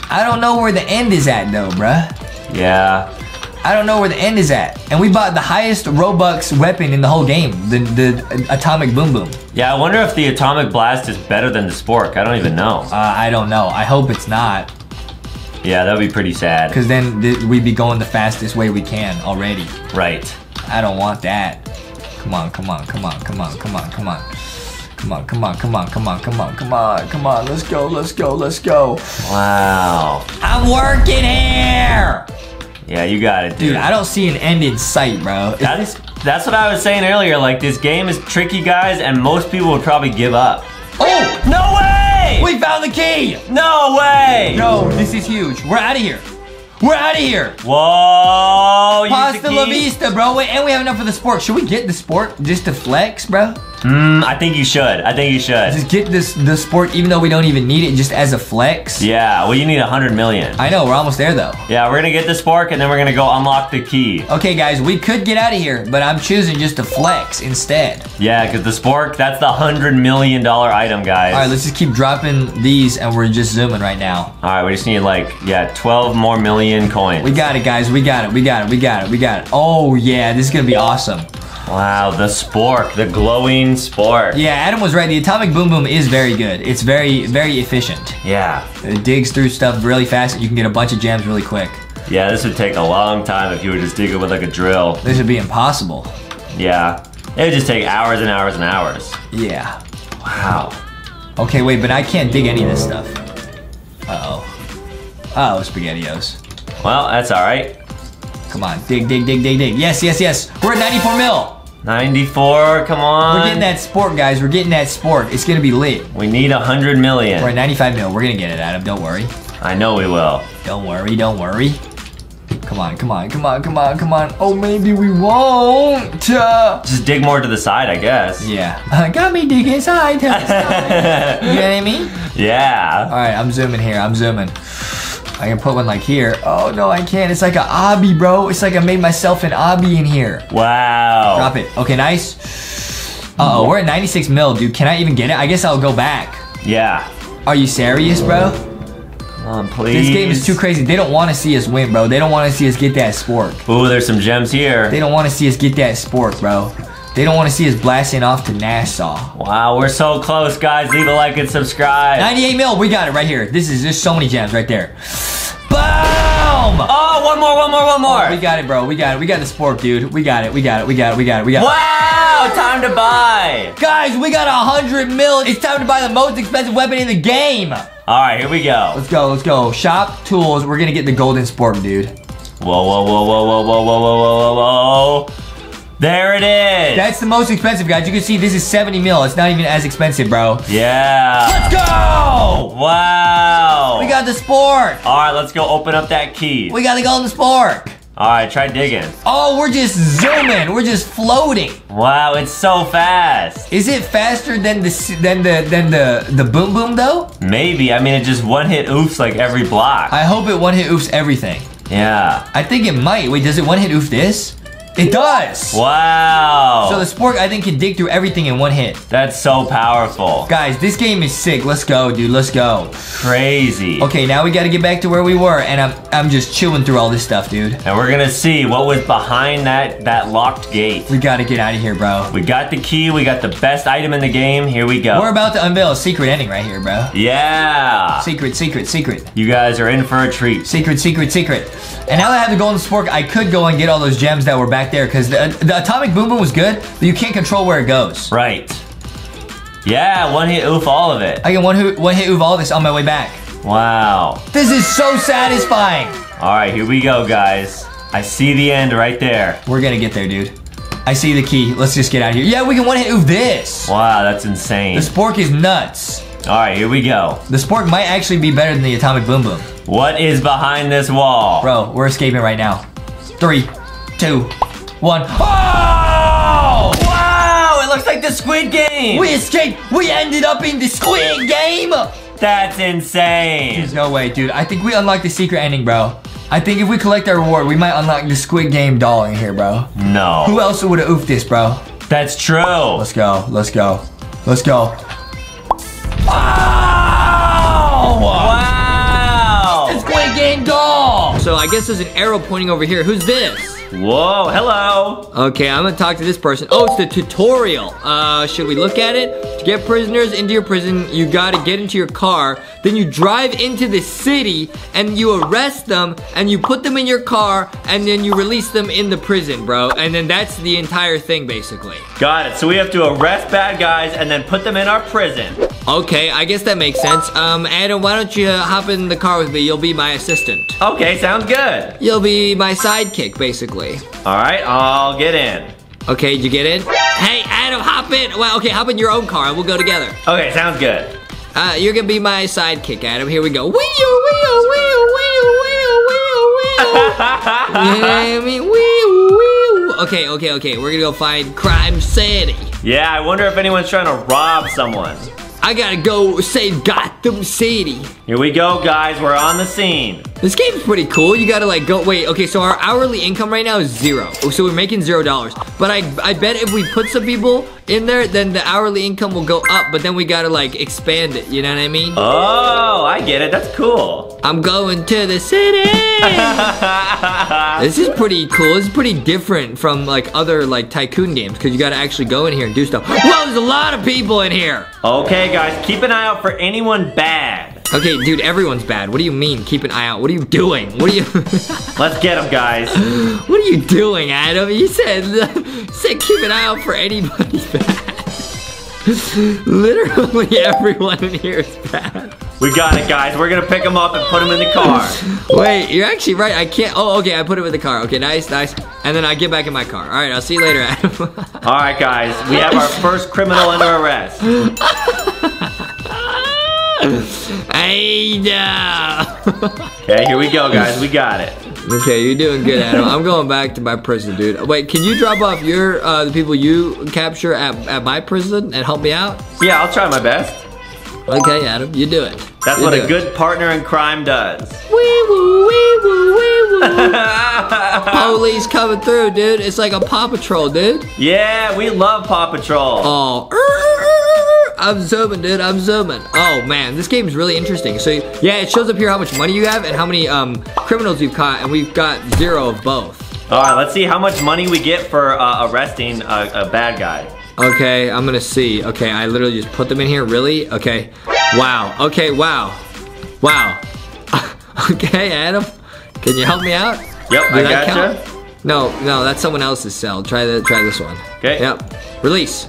I don't know where the end is at though, bruh. Yeah. I don't know where the end is at. And we bought the highest Robux weapon in the whole game, the the atomic boom boom. Yeah, I wonder if the atomic blast is better than the spork. I don't even know. Uh, I don't know. I hope it's not, Yeah, that'd be pretty sad. because then th- we'd be going the fastest way we can already. Right. I don't want that. Come on, come on, come on, come on, come on, come on. Come on, come on, come on, come on, come on, come on, come on. Let's go, let's go, let's go. Wow. I'm working here! Yeah, you got it, dude. Dude, I don't see an end in sight, bro. That's that's what I was saying earlier. Like this game is tricky, guys, and most people would probably give up. oh! No way! We found the key! No way! No, this is huge. We're out of here. We're out of here. Whoa! Pasta la vista, bro. Wait, and we have enough for the spork. Should we get the spork just to flex, bro? Mm, I think you should. I think you should. Just get this the spork, even though we don't even need it, just as a flex. Yeah. Well, you need a hundred million. I know we're almost there though. Yeah, we're gonna get the spork, and then we're gonna go unlock the key. Okay, guys, we could get out of here, but I'm choosing just to flex instead. Yeah, because the spork, that's the hundred million dollar item, guys. All right, let's just keep dropping these, and we're just zooming right now. All right, we just need like yeah, twelve more million coins. We got it, guys. We got it. We got it. We got it. We got it. Oh yeah, this is gonna be awesome. Wow, the spork, the glowing spork. Yeah, Adam was right. The atomic boom boom is very good. It's very, very efficient. Yeah. It digs through stuff really fast. You can get a bunch of gems really quick. Yeah, this would take a long time if you were just digging with like a drill. This would be impossible. Yeah. It would just take hours and hours and hours. Yeah. Wow. Okay, wait, but I can't dig any of this stuff. Uh oh. Uh oh, SpaghettiOs. Well, that's all right. Come on, dig, dig, dig, dig, dig. Yes, yes, yes. We're at 94 mil. 94, come on. We're getting that spork, guys. We're getting that spork. It's gonna be lit. We need a hundred We're at 95 mil. We're gonna get it, Adam. Don't worry. I know we will. Don't worry. Don't worry. Come on, come on, come on, come on, come on. Oh, maybe we won't. Uh, Just dig more to the side, I guess. yeah. Got me digging side to the side. *laughs* You know what I mean? Yeah. All right, I'm zooming here. I'm zooming. I can put one like here. Oh no, I can't. It's like a obby, bro. It's like I made myself an obby in here. Wow. Drop it. Okay, nice. Uh oh, we're at 96 mil, dude. Can I even get it? I guess I'll go back. Yeah. Are you serious, bro? Come on, please. This game is too crazy. They don't want to see us win, bro. They don't want to see us get that spork. Ooh, there's some gems here. They don't want to see us get that spork, bro. They don't want to see us blasting off to NASA. Wow, we're so close, guys. Leave a like and subscribe. 98 mil, we got it right here. This is just so many gems right there. Boom! Oh, one more, one more, one more. Oh, we got it, bro. We got it. We got the spork, dude. We got it. We got it. We got it. We got it. We got it. Wow, time to buy. Guys, we got a hundred mil. It's time to buy the most expensive weapon in the game. All right, here we go. Let's go. Let's go. Shop tools. We're gonna get the golden spork, dude. Whoa, whoa, whoa, whoa, whoa, whoa, whoa, whoa, whoa, whoa, whoa. There it is. That's the most expensive, guys. You can see this is 70 mil. It's not even as expensive, bro. yeah. Let's go! Wow. We got the spork. All right, let's go open up that key. We got to go on the golden spork. All right, try digging. Oh, we're just zooming. We're just floating. Wow, it's so fast. Is it faster than the than the than the the boom boom though? Maybe. I mean, it just one hit oofs like every block. I hope it one hit oofs everything. yeah. I think it might. Wait, does it one hit oof this? It does. Wow. So the spork, I think, can dig through everything in one hit. That's so powerful. Guys, this game is sick. Let's go, dude. Let's go. Crazy. Okay, now we got to get back to where we were, and I'm I'm just chilling through all this stuff, dude. And we're gonna see what was behind that, that locked gate. We got to get out of here, bro. We got the key, we got the best item in the game. Here we go. We're about to unveil a secret ending right here, bro. yeah. Secret, secret, secret. You guys are in for a treat. Secret, secret, secret. And now that I have the golden spork, I could go and get all those gems that were back there because the, the atomic boom boom was good, but you can't control where it goes. Right. Yeah, one hit oof all of it. I get one, hit- one hit of all this on my way back. Wow. This is so satisfying. All right, here we go, guys. I see the end right there. We're gonna get there, dude. I see the key. Let's just get out of here. Yeah, we can one hit oof this. Wow, that's insane. The spork is nuts. All right, here we go. The spork might actually be better than the atomic boom boom. What is behind this wall? Bro, we're escaping right now. Three, two, one. Oh! Wow, it looks like the Squid Game. We escaped. We ended up in the Squid Game. That's insane. There's no way, dude. I think we unlocked the secret ending, bro. I think if we collect our reward, we might unlock the Squid Game doll in here, bro. No. Who else would have oofed this, bro? That's true. Let's go. Let's go. Let's go. Wow. Squid Game doll. So I guess there's an arrow pointing over here. Who's this? Whoa, hello. Okay, I'm gonna talk to this person. Oh, it's the tutorial. Uh, should we look at it? To get prisoners into your prison, you gotta get into your car. Then you drive into the city and you arrest them and you put them in your car and then you release them in the prison, bro. And then that's the entire thing, basically. Got it. So we have to arrest bad guys and then put them in our prison. Okay, I guess that makes sense. Um, Adam, why don't you hop in the car with me? You'll be my assistant. Okay, sounds good. You'll be my sidekick, basically. All right, I'll get in. Okay, did you get in? Hey, Adam, hop in. Well, okay, hop in your own car and we'll go together. Okay, sounds good. Uh, you're gonna be my sidekick, Adam. Here we go. Wheel, wheel, wheel, wheel, wheel, wheel, wheel. *laughs* you know what I mean? Wheel, wheel. Okay, okay, okay. We're gonna go find Crime City. Yeah, I wonder if anyone's trying to rob someone. I gotta go save Gotham City. Here we go, guys. We're on the scene. This game's pretty cool. You gotta like go, wait, okay, so our hourly income right now is zero. Oh, So we're making zero dollars. But I, I bet if we put some people in there, then the hourly income will go up, but then we gotta like expand it, you know what I mean? Oh, I get it. That's cool. I'm going to the city. *laughs* this is pretty cool. This is pretty different from like other like tycoon games because you gotta actually go in here and do stuff. Whoa, there's a lot of people in here. Okay, guys, keep an eye out for anyone bad. Okay, dude, everyone's bad. What do you mean? Keep an eye out. What are you doing? What are you? *laughs* Let's get them, guys. what are you doing, Adam? You said *laughs* said keep an eye out for anybody bad. *laughs* Literally everyone in here is bad. We got it, guys. We're gonna pick them up and put them in the car. Wait, you're actually right. I can't. Oh, okay. I put him in the car. Okay, nice, nice. And then I get back in my car. All right, I'll see you later, Adam. All right, guys. We have our first criminal under arrest. I know. Okay, here we go, guys. We got it. okay, you're doing good, Adam. I'm going back to my prison, dude. Wait, can you drop off your uh, the people you capture at, at my prison and help me out? Yeah, I'll try my best. Okay, Adam, you do it. That's You what do a it. good partner in crime does. *laughs* Wee woo, wee woo, wee woo. *laughs* Police coming through, dude. It's like a Paw Patrol, dude. yeah, we love Paw Patrol. Oh, I'm zooming, dude. I'm zooming. Oh man, this game is really interesting. So yeah, it shows up here how much money you have and how many um criminals you've caught, and we've got zero of both. All right, let's see how much money we get for uh, arresting a, a bad guy. Okay, I'm gonna see. Okay, I literally just put them in here. Really? Okay. Wow. Okay. Wow. Wow. *laughs* okay, Adam. Can you help me out? Yep, I Did that gotcha. count? No, no, that's someone else's cell. Try the, try this one. Okay. Yep. Release.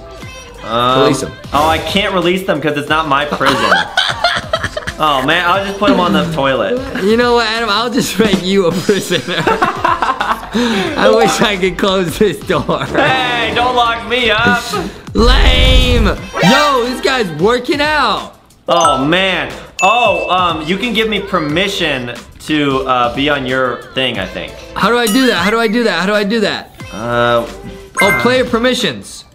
Um, Release 'em. Oh, I can't release them because it's not my prison. *laughs* oh man, I'll just put them on the toilet. You know what, Adam? I'll just make you a prisoner. I *laughs* wish I could close this door. Hey, don't lock me up. *laughs* Lame! Yo, this guy's working out. Oh man. Oh, um, you can give me permission to uh, be on your thing. I think. How do I do that? How do I do that? How do I do that? Uh, Oh, player permissions.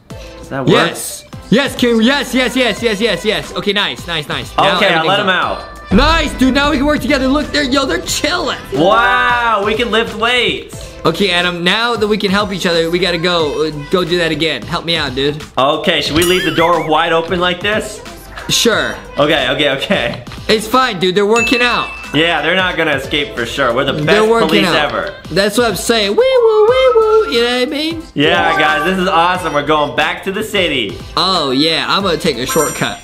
That work? Yes. Yes, King. Yes, yes, yes, yes, yes, yes. Okay, nice, nice, nice. Now Okay, I'll let him out. Nice, dude. Now we can work together. Look, they're yo, they're chilling. Wow, we can lift weights. Okay, Adam, now that we can help each other, we gotta go. Uh, Go do that again. Help me out, dude. Okay, should we leave the door wide open like this? Sure. Okay, okay, okay. It's fine, dude. They're working out. Yeah, they're not gonna escape for sure. We're the best police out. ever. That's what I'm saying. Wee woo, wee woo. You know what I mean? Yeah, guys, this is awesome. We're going back to the city. Oh, yeah. I'm gonna take a shortcut.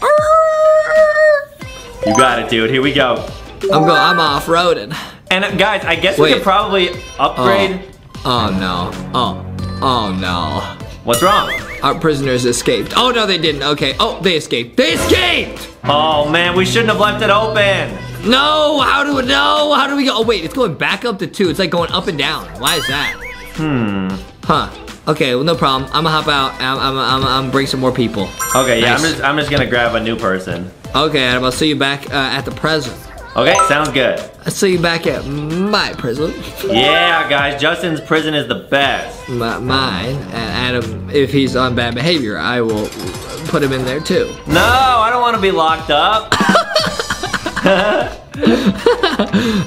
You got it, dude. Here we go. I'm going. I'm off roading. And uh, guys, I guess we could probably upgrade. Oh no. Oh. Oh no. What's wrong? Our prisoners escaped. Oh no, they didn't. Okay. Oh, they escaped. They escaped. Oh man, we shouldn't have left it open. No. How do we? No. How do we go? Oh wait, it's going back up to two. It's like going up and down. Why is that? Hmm. Huh. Okay. Well, no problem. I'm gonna hop out. I'm. I'm. I'm. I'm bring some more people. Okay, yeah, I'm just I'm just gonna grab a new person. Okay, Adam. I'll see you back uh, at the prison. Okay, sounds good. I'll see you back at my prison. Yeah, guys, Justin's prison is the best. My, mine. Adam, if he's on bad behavior, I will put him in there too. No, I don't want to be locked up. *laughs* *laughs*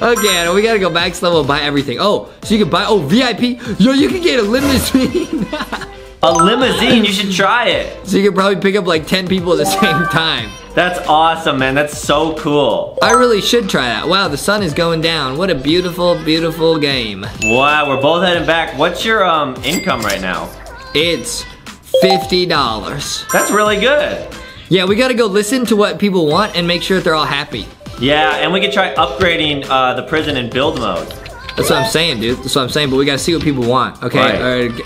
Okay, we gotta go max level buy everything. Oh, so you can buy, oh, VIP. Yo, you can get a limousine. a limousine, you should try it. so you can probably pick up like 10 people at the same time. That's awesome, man. That's so cool. I really should try that. Wow, the sun is going down. What a beautiful, beautiful game. Wow, we're both heading back. What's your um income right now? It's $50. That's really good. Yeah, we gotta go listen to what people want and make sure that they're all happy. Yeah, and we could try upgrading uh, the prison in build mode. That's what I'm saying, dude. That's what I'm saying. But we gotta see what people want. Okay, Right. all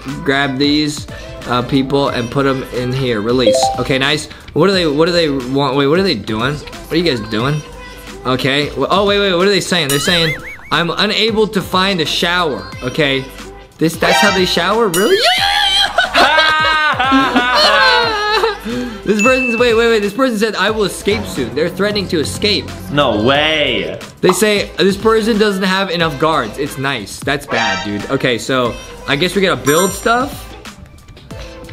right, grab these uh, people and put them in here. Release. Okay, nice. What do they? What do they want? Wait, what are they doing? What are you guys doing? Okay. Oh wait, wait. What are they saying? They're saying I'm unable to find a shower. Okay. This. That's how they shower. Really? *laughs* *laughs* this person's. Wait, wait, wait. This person said I will escape soon. They're threatening to escape. no way. They say this person doesn't have enough guards. It's nice. That's bad, dude. Okay, so I guess we gotta build stuff.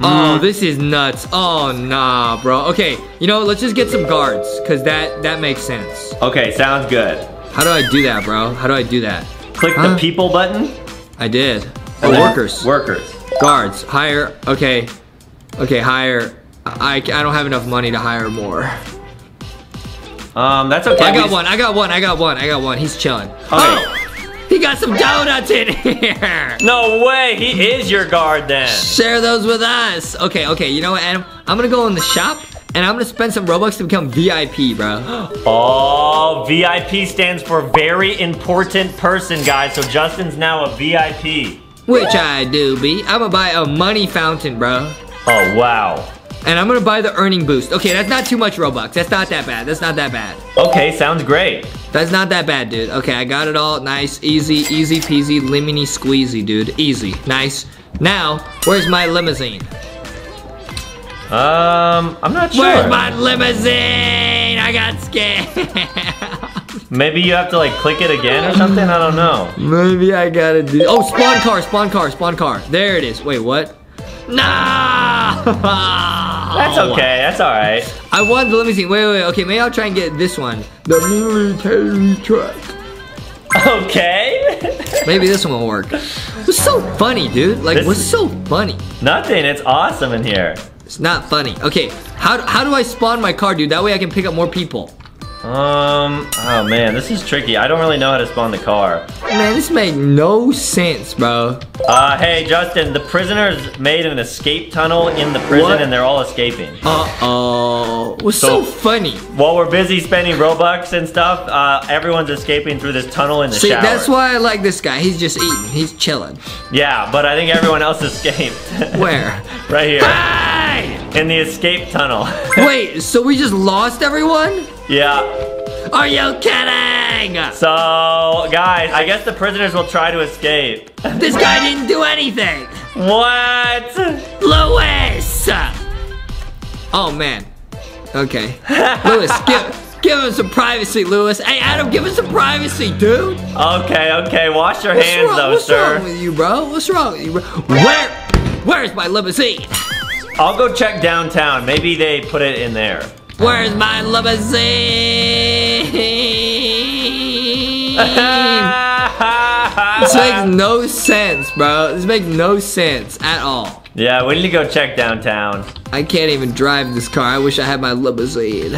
Oh, hmm. this is nuts. Oh, nah, bro. Okay, you know, let's just get some guards, cause that that makes sense. Okay, sounds good. How do I do that, bro? How do I do that? Click Huh? the people button. I did. Oh, workers. Workers. Guards. Hire. Okay. Okay, hire. I, I don't have enough money to hire more. Um, that's okay. I got just- one. I got one. I got one. I got one. He's chilling. Okay. Oh, he got some donuts in here. *laughs* No way. He is your guard then. Share those with us. Okay, okay. You know what, Adam? I'm gonna go in the shop and I'm gonna spend some Robux to become VIP, bro. *gasps* Oh, VIP stands for very important person, guys. So Justin's now a VIP. Which I do be. I'm gonna buy a money fountain, bro. Oh, wow. And I'm gonna buy the earning boost. Okay, that's not too much Robux. That's not that bad. That's not that bad. Okay, sounds great. That's not that bad, dude. Okay, I got it all. Nice, easy, easy peasy, lemony squeezy, dude. Easy, nice. Now, where's my limousine? Um, I'm not sure. Where's my limousine? I got scared. *laughs* Maybe you have to like click it again or something. I don't know. Maybe I gotta do. Oh, spawn car, spawn car, spawn car. There it is. Wait, what? Nah. That's okay. That's all right. I want the limousine. Wait, wait, wait. Okay, maybe I'll try and get this one. The military truck. Okay. *laughs* Maybe this one will work. What's so funny, dude? Like, This what's so funny? Nothing. It's awesome in here. It's not funny. Okay, how, how do I spawn my car, dude? That way I can pick up more people. Um. Oh man, this is tricky. I don't really know how to spawn the car. Man, this made no sense, bro. Uh, hey Justin, the prisoners made an escape tunnel in the prison, What? and they're all escaping. Uh-oh. What's so, So- funny? While we're busy spending robux and stuff, uh, everyone's escaping through this tunnel in the See, shower. that's why I like this guy. He's just eating. He's chilling. Yeah, but I think everyone else escaped. *laughs* Where? right here Hey! in the escape tunnel. *laughs* Wait, so we just lost everyone? Yeah. Are you kidding? So, guys, I guess the prisoners will try to escape. This guy didn't do anything. What? Louis! Oh, man. Okay. Louis, *laughs* give, give him some privacy, Louis. Hey, Adam, give him some privacy, dude. Okay, okay. Wash your What's hands, wrong, though, what's sir. What's wrong with you, bro? What's wrong with you, bro? Where? Where's my limousine? I'll go check downtown. Maybe they put it in there. Where's my limousine? This makes no sense, bro. This makes no sense at all. yeah, we need to go check downtown. I can't even drive this car. I wish I had my limousine.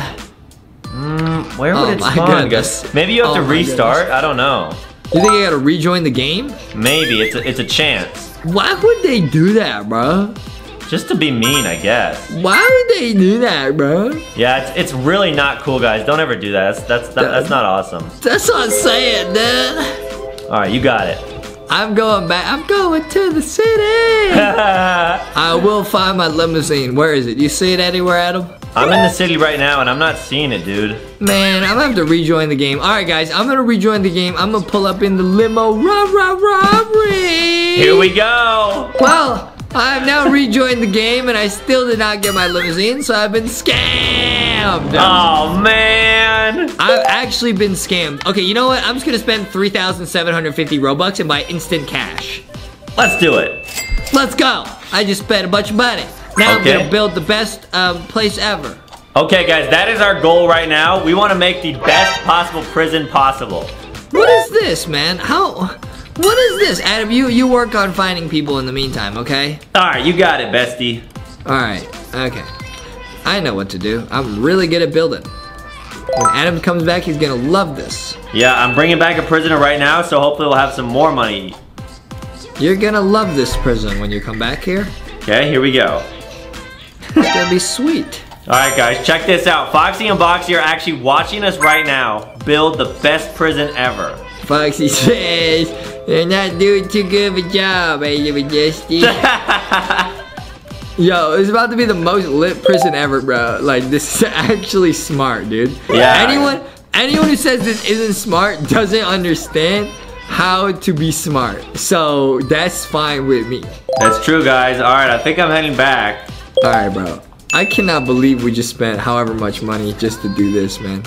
Mm, where would Oh it spawn? goodness. Maybe you have Oh to restart. I don't know. You think I gotta rejoin the game? Maybe it's a, it's a chance. Why would they do that, bro? Just to be mean, I guess. Why would they do that, bro? Yeah, it's, it's really not cool, guys. Don't ever do that. That's that's that, that's not awesome. That's what I'm saying, dude. All right, you got it. I'm going back. I'm going to the city. *laughs* I will find my limousine. Where is it? You see it anywhere, Adam? I'm in the city right now, and I'm not seeing it, dude. Man, I'm gonna have to rejoin the game. All right, guys, I'm gonna rejoin the game. I'm gonna pull up in the limo. Rah rah robbery. Here we go. Well, I've now rejoined the game, and I still did not get my limousine, so I've been scammed. Oh man. I've actually been scammed. Okay, you know what? I'm just gonna spend 3,750 Robux and buy instant cash. Let's do it. Let's go. I just spent a bunch of money. Now Okay. I'm gonna build the best um, place ever. Okay, guys, that is our goal right now. We want to make the best possible prison possible. What is this, man? How? What is this, Adam? You you work on finding people in the meantime, okay? All right, you got it, bestie. All right. Okay. I know what to do. I'm really good at building. When Adam comes back, he's gonna love this. Yeah, I'm bringing back a prisoner right now, so hopefully we'll have some more money. You're gonna love this prison when you come back here. Okay, here we go. It's gonna be sweet. All right, guys, check this out. Foxy and Boxy are actually watching us right now build the best prison ever. Foxy says they're not doing too good of a job, and Justy. *laughs* Yo, it's about to be the most lit prison ever, bro. Like this is actually smart, dude. Yeah. Anyone, anyone who says this isn't smart doesn't understand how to be smart. So that's fine with me. That's true, guys. All right, I think I'm heading back. All right, bro. I cannot believe we just spent however much money just to do this, man.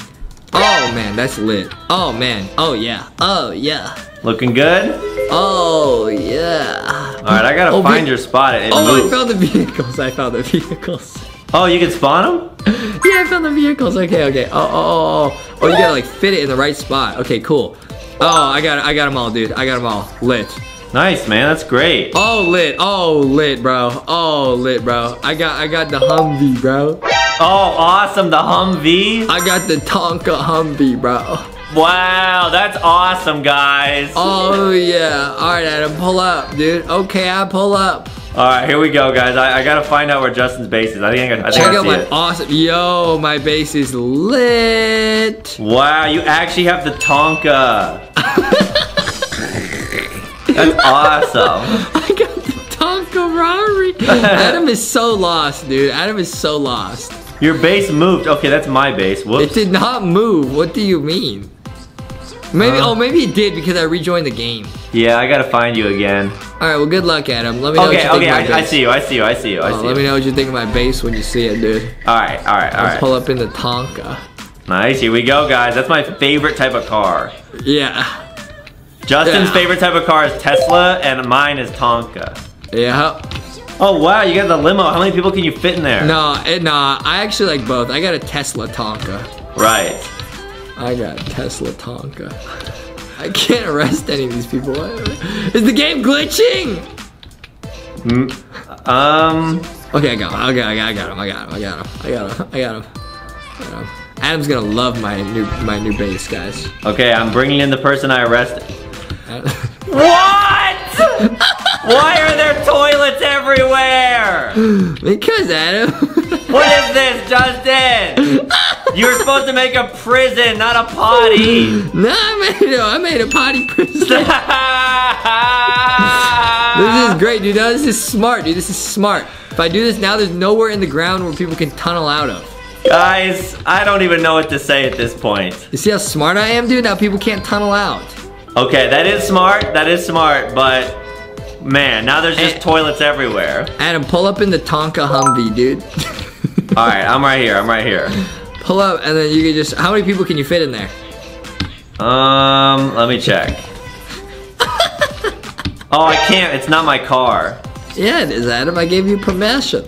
Oh man, that's lit. Oh man. Oh yeah. Oh yeah. Looking good? Oh yeah. All right, I gotta Oh, find your spot. It Oh, I found the vehicles. I found the vehicles. Oh, you can spawn them? *laughs* Yeah, I found the vehicles. Okay, okay. Oh, oh, oh, oh. Oh, you gotta like fit it in the right spot. Okay, cool. Oh, I got. I got them all, dude. I got them all lit. Nice, man. That's great. Oh, lit. Oh, lit, bro. Oh, lit, bro. I got, I got the Humvee, bro. Oh, awesome. The Humvee. I got the Tonka Humvee, bro. Wow, that's awesome, guys. Oh yeah. All right, Adam, pull up, dude. Okay, I pull up. All right, here we go, guys. I, I gotta find out where Justin's base is. I think I, I, think Check I out my it. awesome. Yo, my base is lit. Wow, you actually have the Tonka. *laughs* That's awesome. *laughs* I got the Tonka Rari. Adam is so lost, dude. Adam is so lost. Your base moved. Okay, that's my base. It did not move. What do you mean? Maybe. Uh. oh, maybe it did because I rejoined the game. Yeah, I gotta find you again. All right. Well, good luck, Adam. Let me know what Okay, you think okay, of my I, I base. see you. I see you. I see you. I Oh, see let me know what you think of my base when you see it, dude. All right, all right, all Let's right. pull up in the Tonka. Nice. Here we go, guys. That's my favorite type of car. Yeah. Justin's Yeah. favorite type of car is Tesla, and mine is Tonka. Yeah. Oh wow, you got the limo. How many people can you fit in there? No, it, nah. I actually like both. I got a Tesla Tonka. Right. I got a Tesla Tonka. I can't arrest any of these people. Is the game glitching? Mm, um. Okay, I got him. Okay, I got, I got him. I got him. I got him. I got him. I got him. I got him. Adam's gonna love my new my new base, guys. Okay, I'm bringing in the person I arrested. What? Why are there toilets everywhere? because Adam. What is this, Justin? You were supposed to make a prison, not a potty. no, I made a, I made a potty prison. *laughs* This is great, dude. No, this is smart, dude. This is smart. If I do this now, there's nowhere in the ground where people can tunnel out of. Guys, I don't even know what to say at this point. You see how smart I am, dude? Now people can't tunnel out. Okay, that is smart. That is smart, but man, now there's just Eh. toilets everywhere. Adam, pull up in the Tonka Humvee, dude. *laughs* All right, I'm right here. I'm right here. pull up, and then you can just. How many people can you fit in there? Um, let me check. *laughs* Oh, I can't. It's not my car. Yeah, it is, Adam. I gave you permission.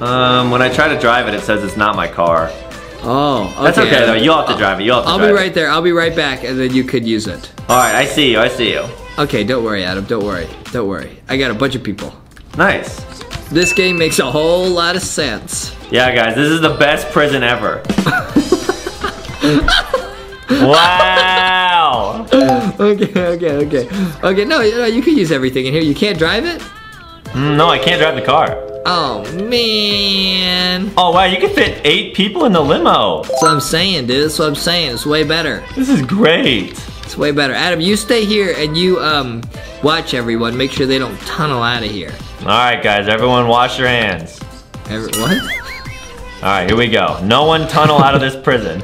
Um, when I try to drive it, it says it's not my car. Oh, okay. That's okay though. You'll have to drive it. You'll have to I'll drive be it. right there. I'll be right back, and then you could use it. All right, I see you. I see you. Okay, don't worry, Adam. Don't worry. Don't worry. I got a bunch of people. Nice. This game makes a whole lot of sense. Yeah, guys, this is the best prison ever. *laughs* wow. Okay, okay, okay. Okay, no, no, you can use everything in here. You can't drive it? Mm, no, I can't drive the car. Oh, man. Oh wow, you can fit eight people in the limo. That's what I'm saying, dude. That's what I'm saying. It's way better. This is great. It's way better. Adam, you stay here and you um watch everyone. Make sure they don't tunnel out of here. All right, guys, everyone, wash your hands. Every, what? All right, here we go. No one tunnel out of this prison.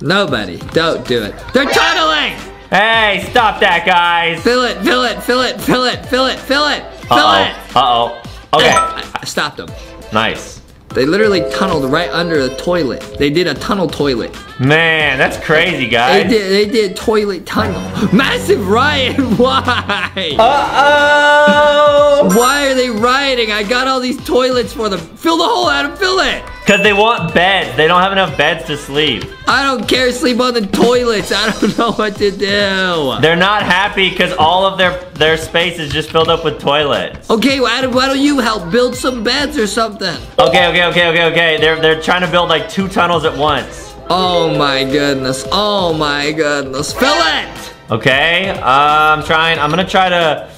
Nobody. Don't do it. They're tunneling! Hey, stop that, guys. Fill it, fill it, fill it, fill it, fill it, fill it, fill Uh it. oh. Uh oh. Okay. I, stopped them. Nice. They literally tunneled right under the toilet. They did a tunnel toilet. Man, that's crazy, guys. They did. They did toilet tunnel. *laughs* Massive riot. *laughs* Why? Uh oh. Why are they rioting? I got all these toilets for them. Fill the hole, Adam. Fill it. Because they want beds. They don't have enough beds to sleep. I don't care. Sleep on the toilets. I don't know what to do. They're not happy because all of their their space is just filled up with toilets. Okay, well, Adam, why don't you help build some beds or something? Okay, okay, okay, okay, okay. They're they're trying to build like two tunnels at once. Oh my goodness. Oh my goodness. Fill it. Okay. Uh, I'm trying. I'm gonna try to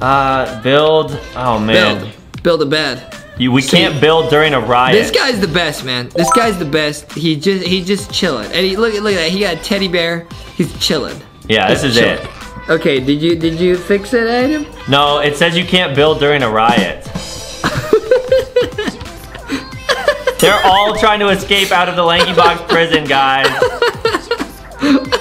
uh, build. Oh man, Build. Build a bed. You, we See, can't build during a riot. This guy's the best, man. This guy's the best. He just he just chilling. And he look at look at that. He got a teddy bear. He's chilling. yeah, this He's is chilling. it. Okay, did you did you fix it, Adam? No, it says you can't build during a riot. *laughs* They're all trying to escape out of the LankyBox prison, guys. *laughs*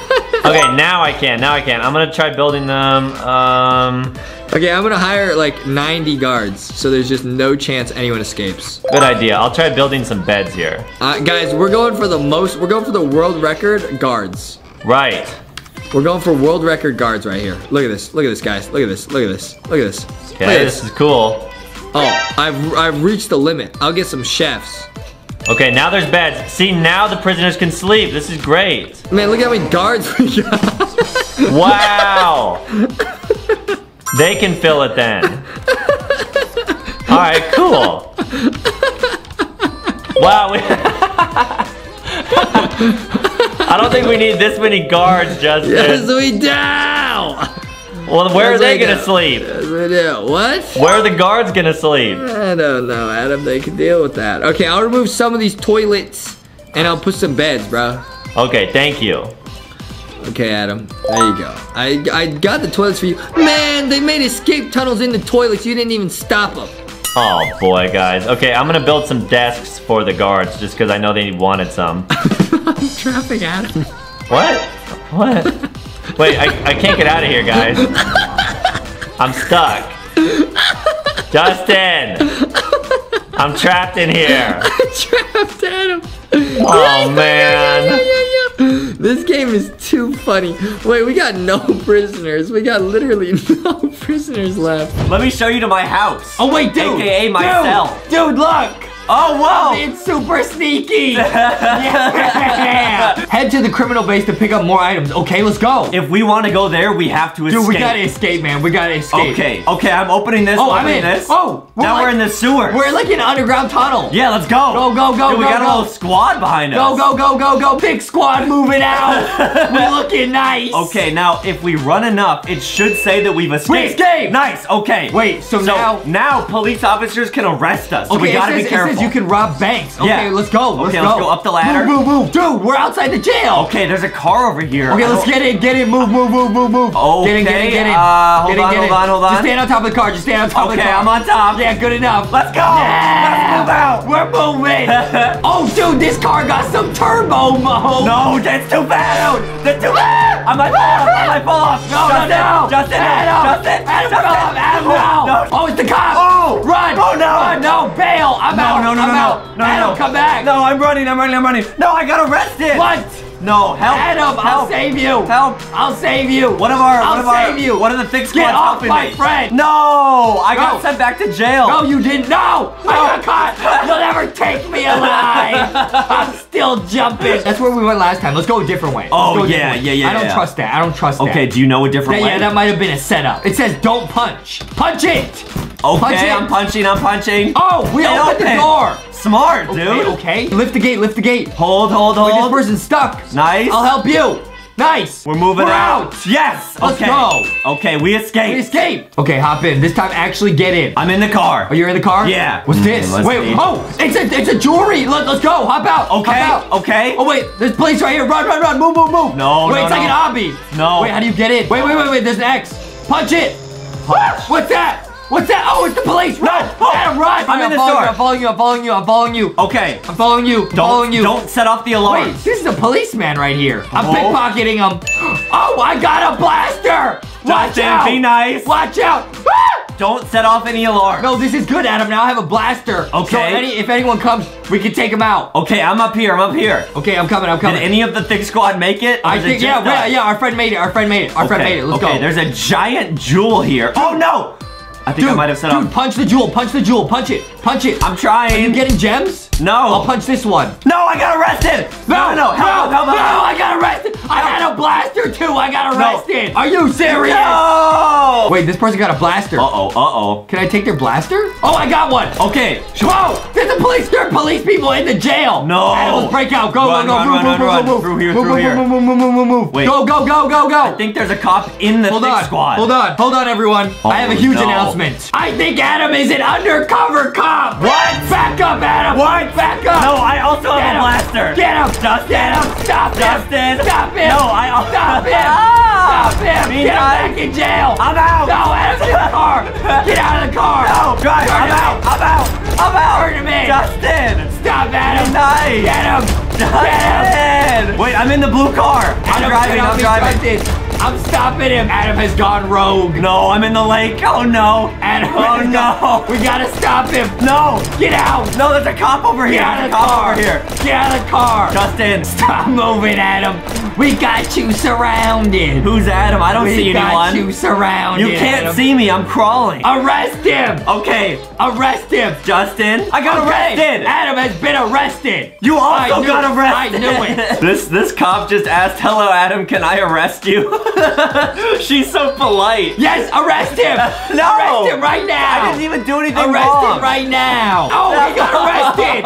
Okay, now I can. Now I can. I'm gonna try building them. Um, Okay, I'm gonna hire like 90 guards, so there's just no chance anyone escapes. good idea. I'll try building some beds here. Uh, guys, we're going for the most. We're going for the world record guards. Right. We're going for world record guards right here. Look at this. Look at this, guys. Look at this. Look at this. Look at this. Look Okay, at this is cool. Oh, I've I've reached the limit. I'll get some chefs. Okay, now there's beds. See, now the prisoners can sleep. This is great. Man, look at how many guards we got. *laughs* Wow. They can fill it then. *laughs* All right, cool. Wow. we- *laughs* I don't think we need this many guards, Justin. yes, we do. Well, where are they gonna do. sleep? Yes, we do. What? Where are the guards gonna sleep? I don't know, Adam. They can deal with that. Okay, I'll remove some of these toilets and I'll put some beds, bro. Okay, thank you. Okay, Adam. There you go. I I got the toilets for you. Man, they made escape tunnels in the toilets. You didn't even stop them. Oh boy, guys. Okay, I'm gonna build some desks for the guards just because I know they wanted some. *laughs* I'm trapping Adam. What? What? Wait, I, I can't get out of here, guys. I'm stuck. Justin! I'm trapped in here. *laughs* I Trapped Adam. Oh, man. This game is too funny. Wait, we got no *laughs* prisoners. We got literally *laughs* no prisoners left. Let me show you to my house. Oh wait, dude. AKA my dude. Dude, look. Oh, whoa! It's super sneaky. *laughs* yeah. Head to the criminal base to pick up more items. Okay, let's go. If we want to go there, we have to escape. Dude, we gotta escape, man. We gotta escape. Okay, okay, I'm opening this. Oh, I'm in. this. Oh, we're now like- we're in the sewer. We're like in an underground tunnel. yeah, let's go. Go, go, go, Dude, we go, got a go. little squad behind us. Go, go, go, go, go. Big squad moving out. *laughs* We're looking nice. Okay, now if we run enough, it should say that we've escaped. escaped! Nice. Okay. Wait, so now- now police officers can arrest us. So Okay, we gotta says, be careful. You can rob banks. Okay, Yeah. let's go. Let's Okay, go. let's go up the ladder. Move, move, move. Dude, we're outside the jail. Okay, there's a car over here. Okay, I let's don't- get in, get in, move, move, move, move, move. Get in, get in, Okay, get in. uh, hold get in, on, get hold on, hold on. Just stand on top of the car, just stand on top of the car. Okay. I'm on top. Yeah, good enough. Let's go. Yeah. Let's move out. We're moving. *laughs* oh, dude, this car got some turbo mode. No, that's too bad. That's too fast. I might fall off. I might fall off. No, Justin, no, no. Justin, Adam, Justin, Adam, Justin. Adam, Adam, Oh, no. no. Oh, it's the cop. Oh. Run. Oh, no. Run, no, bail. I'm No, out. No, no, I'm no, out. no, Adam, no. come back. No, I'm running. I'm running. I'm running. No, I got arrested. What? No, help. Adam, I'll help. save you. Help. I'll save you. One of our, I'll one of our, save you. one of the thick Get squads off helping my me. friend. No, I got sent back to jail. No, you didn't. No! I got caught! You'll never take me alive! *laughs* I'm still jumping. That's where we went last time. Let's go a different way. Oh, yeah, yeah, yeah, I don't yeah. trust that. I don't trust that. Okay, do you know a different Yeah, way? yeah, that might have been a setup. It says don't punch. Punch it! okay, punch it. I'm punching, I'm punching. Oh, we It opened the door. Smart, dude. Okay, okay. Lift the gate, lift the gate. Hold, hold, Wait, this hold. person's stuck. Nice. I'll help you. Nice. We're moving We're out. out. Yes. Let's okay. go. Okay, we escaped. We escaped. Okay, hop in. This time, actually get in. I'm in the car. Oh, you're in the car? Yeah. What's Mm, this? let's wait, see. oh, it's a it's a jewelry. Let, let's go. Hop out. Okay, Hop out. okay. Oh wait, there's place right here. Run, run, run. Move, move, move. No, Wait, no, it's like no. an obby. No. Wait, how do you get in? Wait, wait, wait, wait. There's an X. Punch it. Punch. What's that? What's that? Oh, it's the police. Run. Oh, Adam, run. I'm in the following store. you, I'm following you. I'm following you. I'm following you. Okay. I'm following you. I'm following Don't you. don't set off the alarm. Wait, this is a policeman right here. I'm Oh. pickpocketing him. Oh, I got a blaster. Watch Justin, out. be nice. Watch out. Ah! Don't set off any alarm. No, this is good, Adam. Now I have a blaster. Okay. So any, if anyone comes, we can take him out. Okay, I'm up here. I'm up here. Okay, I'm coming. I'm Did coming. any of the thick squad make it? I is it think yeah, yeah, yeah. Our friend made it. Our friend made it. Our friend made it. Let's okay, go. there's a giant jewel here. Oh no! I think dude, I might have set dude, off. punch the jewel. Punch the jewel. Punch it. Punch it. I'm trying. Are you getting gems? No. I'll punch this one. No, I got arrested. No, no, no. Help, no, help, help, no. I got arrested. I had a blaster too. I got arrested. Are you serious? No. Wait, this person got a blaster. Uh oh. Uh oh. Can I take their blaster? Oh, I got one. oh. Okay. Whoa! There's a police. There are police people in the jail. No. Let's break out. Go, Run, go, go. run, move, run, move, run, move, move, Through here, move, through move, here. Move, move, move, move, move, move. Wait. Go, go, go, go, go. I think there's a cop in the Hold thick on. squad. Hold on. Hold on, everyone. I have a Oh, huge no. announcement. I think Adam is an undercover cop. What? Back up, Adam. What? Back up. No, I also have Get a blaster. Get him. Justin. Get him. Stop him. Justin. Stop him. No, I. also. Stop him. Stop him. Be Get him back in jail. I'm out. No, Adam's in the car. Get out of the car. No, drive. I'm out. I'm out. I'm out. Turn him in. Justin. Stop, Adam. Nice. Get him. Get him. Wait, I'm in the blue car. I'm Adam driving. I'm driving. trusted. I'm stopping him. Adam has gone rogue. No, I'm in the lake. Oh no. Adam, Oh no. We gotta stop him. No. Get out. No, there's a cop over here. Get out of the car. over here. Get out of the car. Justin. Stop moving, Adam. We got you surrounded. Who's Adam? I don't we see anyone. We got you surrounded. You can't Adam. see me. I'm crawling. Arrest him. Okay, Arrest him. Justin. I got Okay, arrested. Adam has been arrested. You also got it. arrested. I knew it. *laughs* this this cop just asked, "Hello, Adam. Can I arrest you?" *laughs* *laughs* She's so polite. Yes, arrest him. *laughs* No. Arrest him right now. I didn't even do anything Arrest wrong. him right now. *laughs* Oh, he got arrested.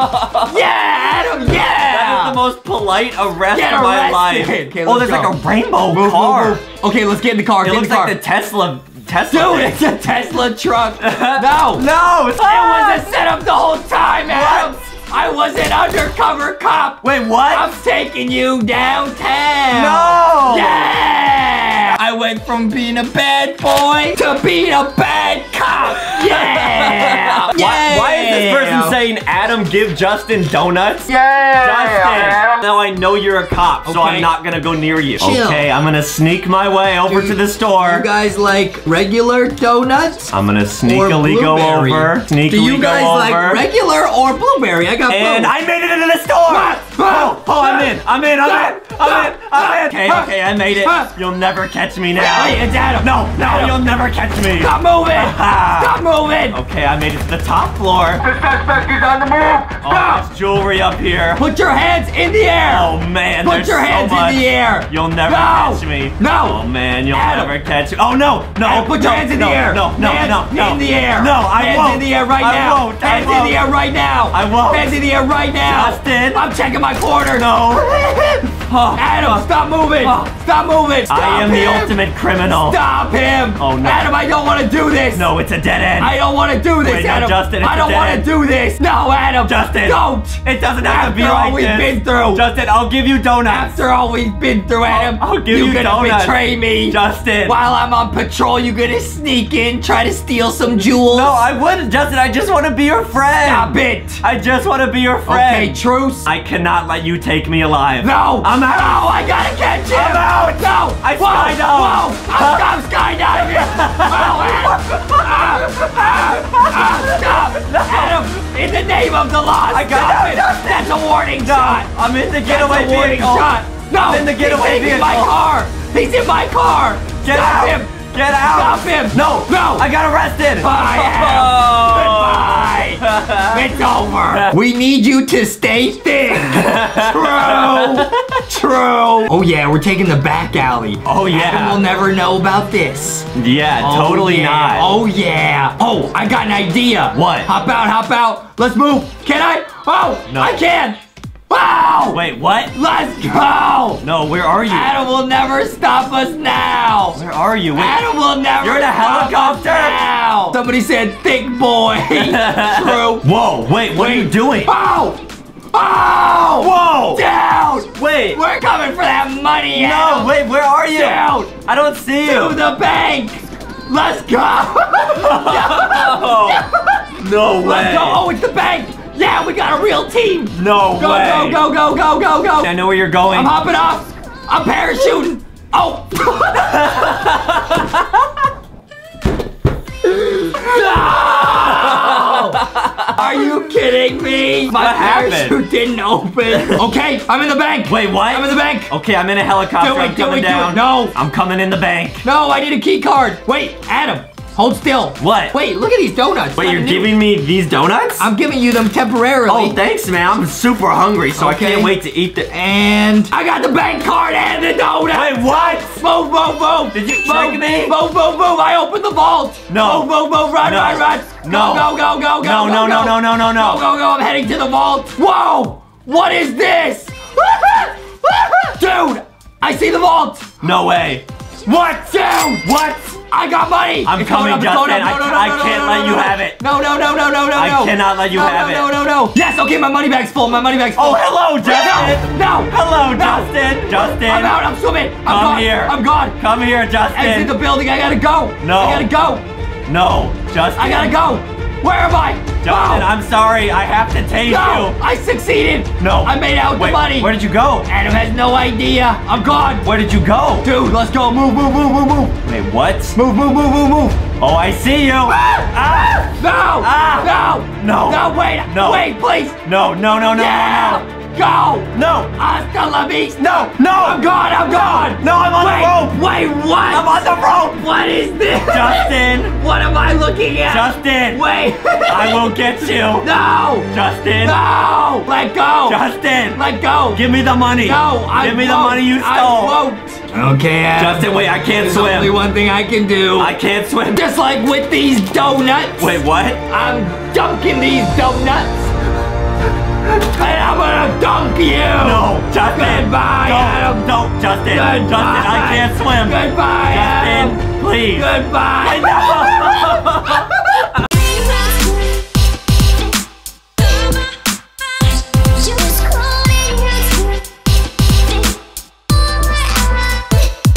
yeah, Adam. Yeah. That is the most polite arrest Get of my arrested. life. Okay, oh, there's go. like a rainbow Move, car. move, move. Okay, let's get in the car. It get looks the car. like the Tesla. Tesla. Dude, it's a Tesla truck. no. No, it's It was a setup the whole time, Adam. I was an undercover cop. Wait, what? I'm taking you downtown. No. Yeah. I went from being a bad boy to being a bad cop. Yeah. *laughs* Why, why is this person saying Adam give Justin donuts? Yeah. Justin, now I know you're a cop, so Okay. I'm not gonna go near you. Chill. Okay, I'm gonna sneak my way over to the store. You guys like regular donuts? I'm gonna or sneakily go blueberry? over. Sneakily Do you guys go like regular or blueberry? I got and both. I made it into the store! Oh, oh, I'm in, I'm in, I'm in, I'm in, I'm in. Okay, okay, I made it. You'll never catch me now. Wait, it's Adam. No, no, Adam. you'll never catch me. Stop moving! *laughs* Ah. Stop moving! Okay, I made it to the top floor. The suspect is on the move! Oh, there's jewelry up here. Put your hands in the air! Oh man, Put your hands much. in the air! You'll never No! catch me. No! Oh man, you'll Adam. never catch me. Oh no, no. Adam, put your no, hands in no, the air! No, no, hands no, no. in the air! No, I hands won't. in the air right I now! Won't. I hands won't. in the air right now! I won't. Hands in the air right now! Justin. I'm checking my corner! No. Oh, Adam, stop moving! Oh. Stop moving! Stop I am the ultimate criminal. Stop him! Oh, no. Adam, I don't want to do this! No, it's a dead end. I don't want to do this, Wait, no, Adam! Justin, it's I don't want to do this! No, Adam! Justin. Don't! It doesn't have to be After all we've this. been through. Justin, I'll give you donuts. After all we've been through, Adam, I'll give you you gonna donuts. betray me. Justin. While I'm on patrol, you're gonna sneak in, try to steal some jewels. No, I wouldn't, Justin. I just want to be your friend. Stop it. I just want to be your friend. Okay, truce. I cannot let you take me alive. no, I'm out. No, I gotta catch him. I'm out. No, I whoa, skydived. Whoa, I'm, I'm skydiving. Whoa, Adam. Ah, ah, stop, Adam. In the name of the law, I got it. That's a warning No, shot. I'm in the That's getaway a warning vehicle. shot. No, I'm in the getaway he's in my car. He's in my car. Get Stop out. him. Get out! Stop him! No! No! I got arrested! Bye, Adam. *laughs* Oh. Goodbye! It's over! We need you to stay thin! True! True! Oh yeah, we're taking the back alley. Oh, yeah. Adam will never know about this. Yeah, Oh, totally yeah. not. Oh yeah. Oh, I got an idea. What? Hop out, hop out. Let's move. Can I? Oh, No. I can. Wow. Wait, what? Let's go. No, where are you? Adam will never stop us now. Where are you? Wait. Adam will never You're in a helicopter? now. Somebody said thick boy. *laughs* True. Whoa, wait, what are you doing? Oh. Oh. Whoa! Down. Wait! We're coming for that money. No, wait, where are you? Down. I don't see you! To the bank. Let's go. *laughs* No way. Let's go. Oh, it's the bank. Yeah, we got a real team. No Go, way. go, go, go, go, go, go. I know where you're going. I'm hopping off. I'm parachuting. Oh. *laughs* no! Are you kidding me? My What happened? parachute didn't open. Okay, I'm in the bank. Wait, what? I'm in the bank. Okay, I'm in a helicopter. Do it, I'm do coming it, do it. down. No. I'm coming in the bank. No, I need a key card. Wait, Adam, hold still. What? Wait, look at these donuts. Wait, you're new. giving me these donuts? I'm giving you them temporarily. Oh, thanks, man. I'm super hungry, so Okay. I can't wait to eat the. And I got the bank card and the donut. Wait, what? Move, move, move. Did you move, trick me? Move, move, move. I opened the vault. No. Move, move, move. Run, No. run, run. No. Go, go, go, go, No, go. no, no, no, no, no, no. Go, go, go. I'm heading to the vault. Whoa. What is this? *laughs* Dude, I see the vault. No way. What? Dude. What? I got money. I'm It's coming, up, Justin. No, I- no, no, I no, can't let you have it. No, no, no, no, no, no, I cannot let you have no, it. No, no, no. Yes, okay, my money bag's full. My money bag's full. Oh, hello, Justin. No. Hello. Justin. Justin. I'm out. I'm swimming. I'm Come gone. here. I'm gone. Come here, Justin. Exit the building. I gotta go. No. I gotta go. No, Justin. I gotta go. Where am I? Justin, no. I'm sorry. I have to tase No. you. I succeeded. No. I made out Wait, the money. Where did you go? Adam has no idea. I'm gone. Where did you go? Dude, let's go. Move, move, move, move, move. Wait, what? Move, move, move, move, move. Oh, I see you. Ah! No. Ah. No. No. No, wait. No. Wait, please. No, no, no, no, yeah. no, Go. no. Hasta la vista. No, no. I'm gone. I'm gone. No, I'm on wait, the rope. Wait, what? I'm on the rope. What is this? Justin. *laughs* What am I looking at? Justin. Wait. *laughs* I will get you. No. Justin. No. Let go. Justin. Let go. Give me the money. No, I Give me the won't. money you I won't. Okay, Adam. Justin, wait, I can't There's swim. only one thing I can do. I can't swim. Just like with these donuts. Wait, what? I'm dunking these donuts. And I'm gonna dunk you. No, Justin. Goodbye, Don't, Adam. don't, Justin. Goodbye. Justin, I can't swim. Goodbye, Justin, Adam. please. Goodbye. *laughs*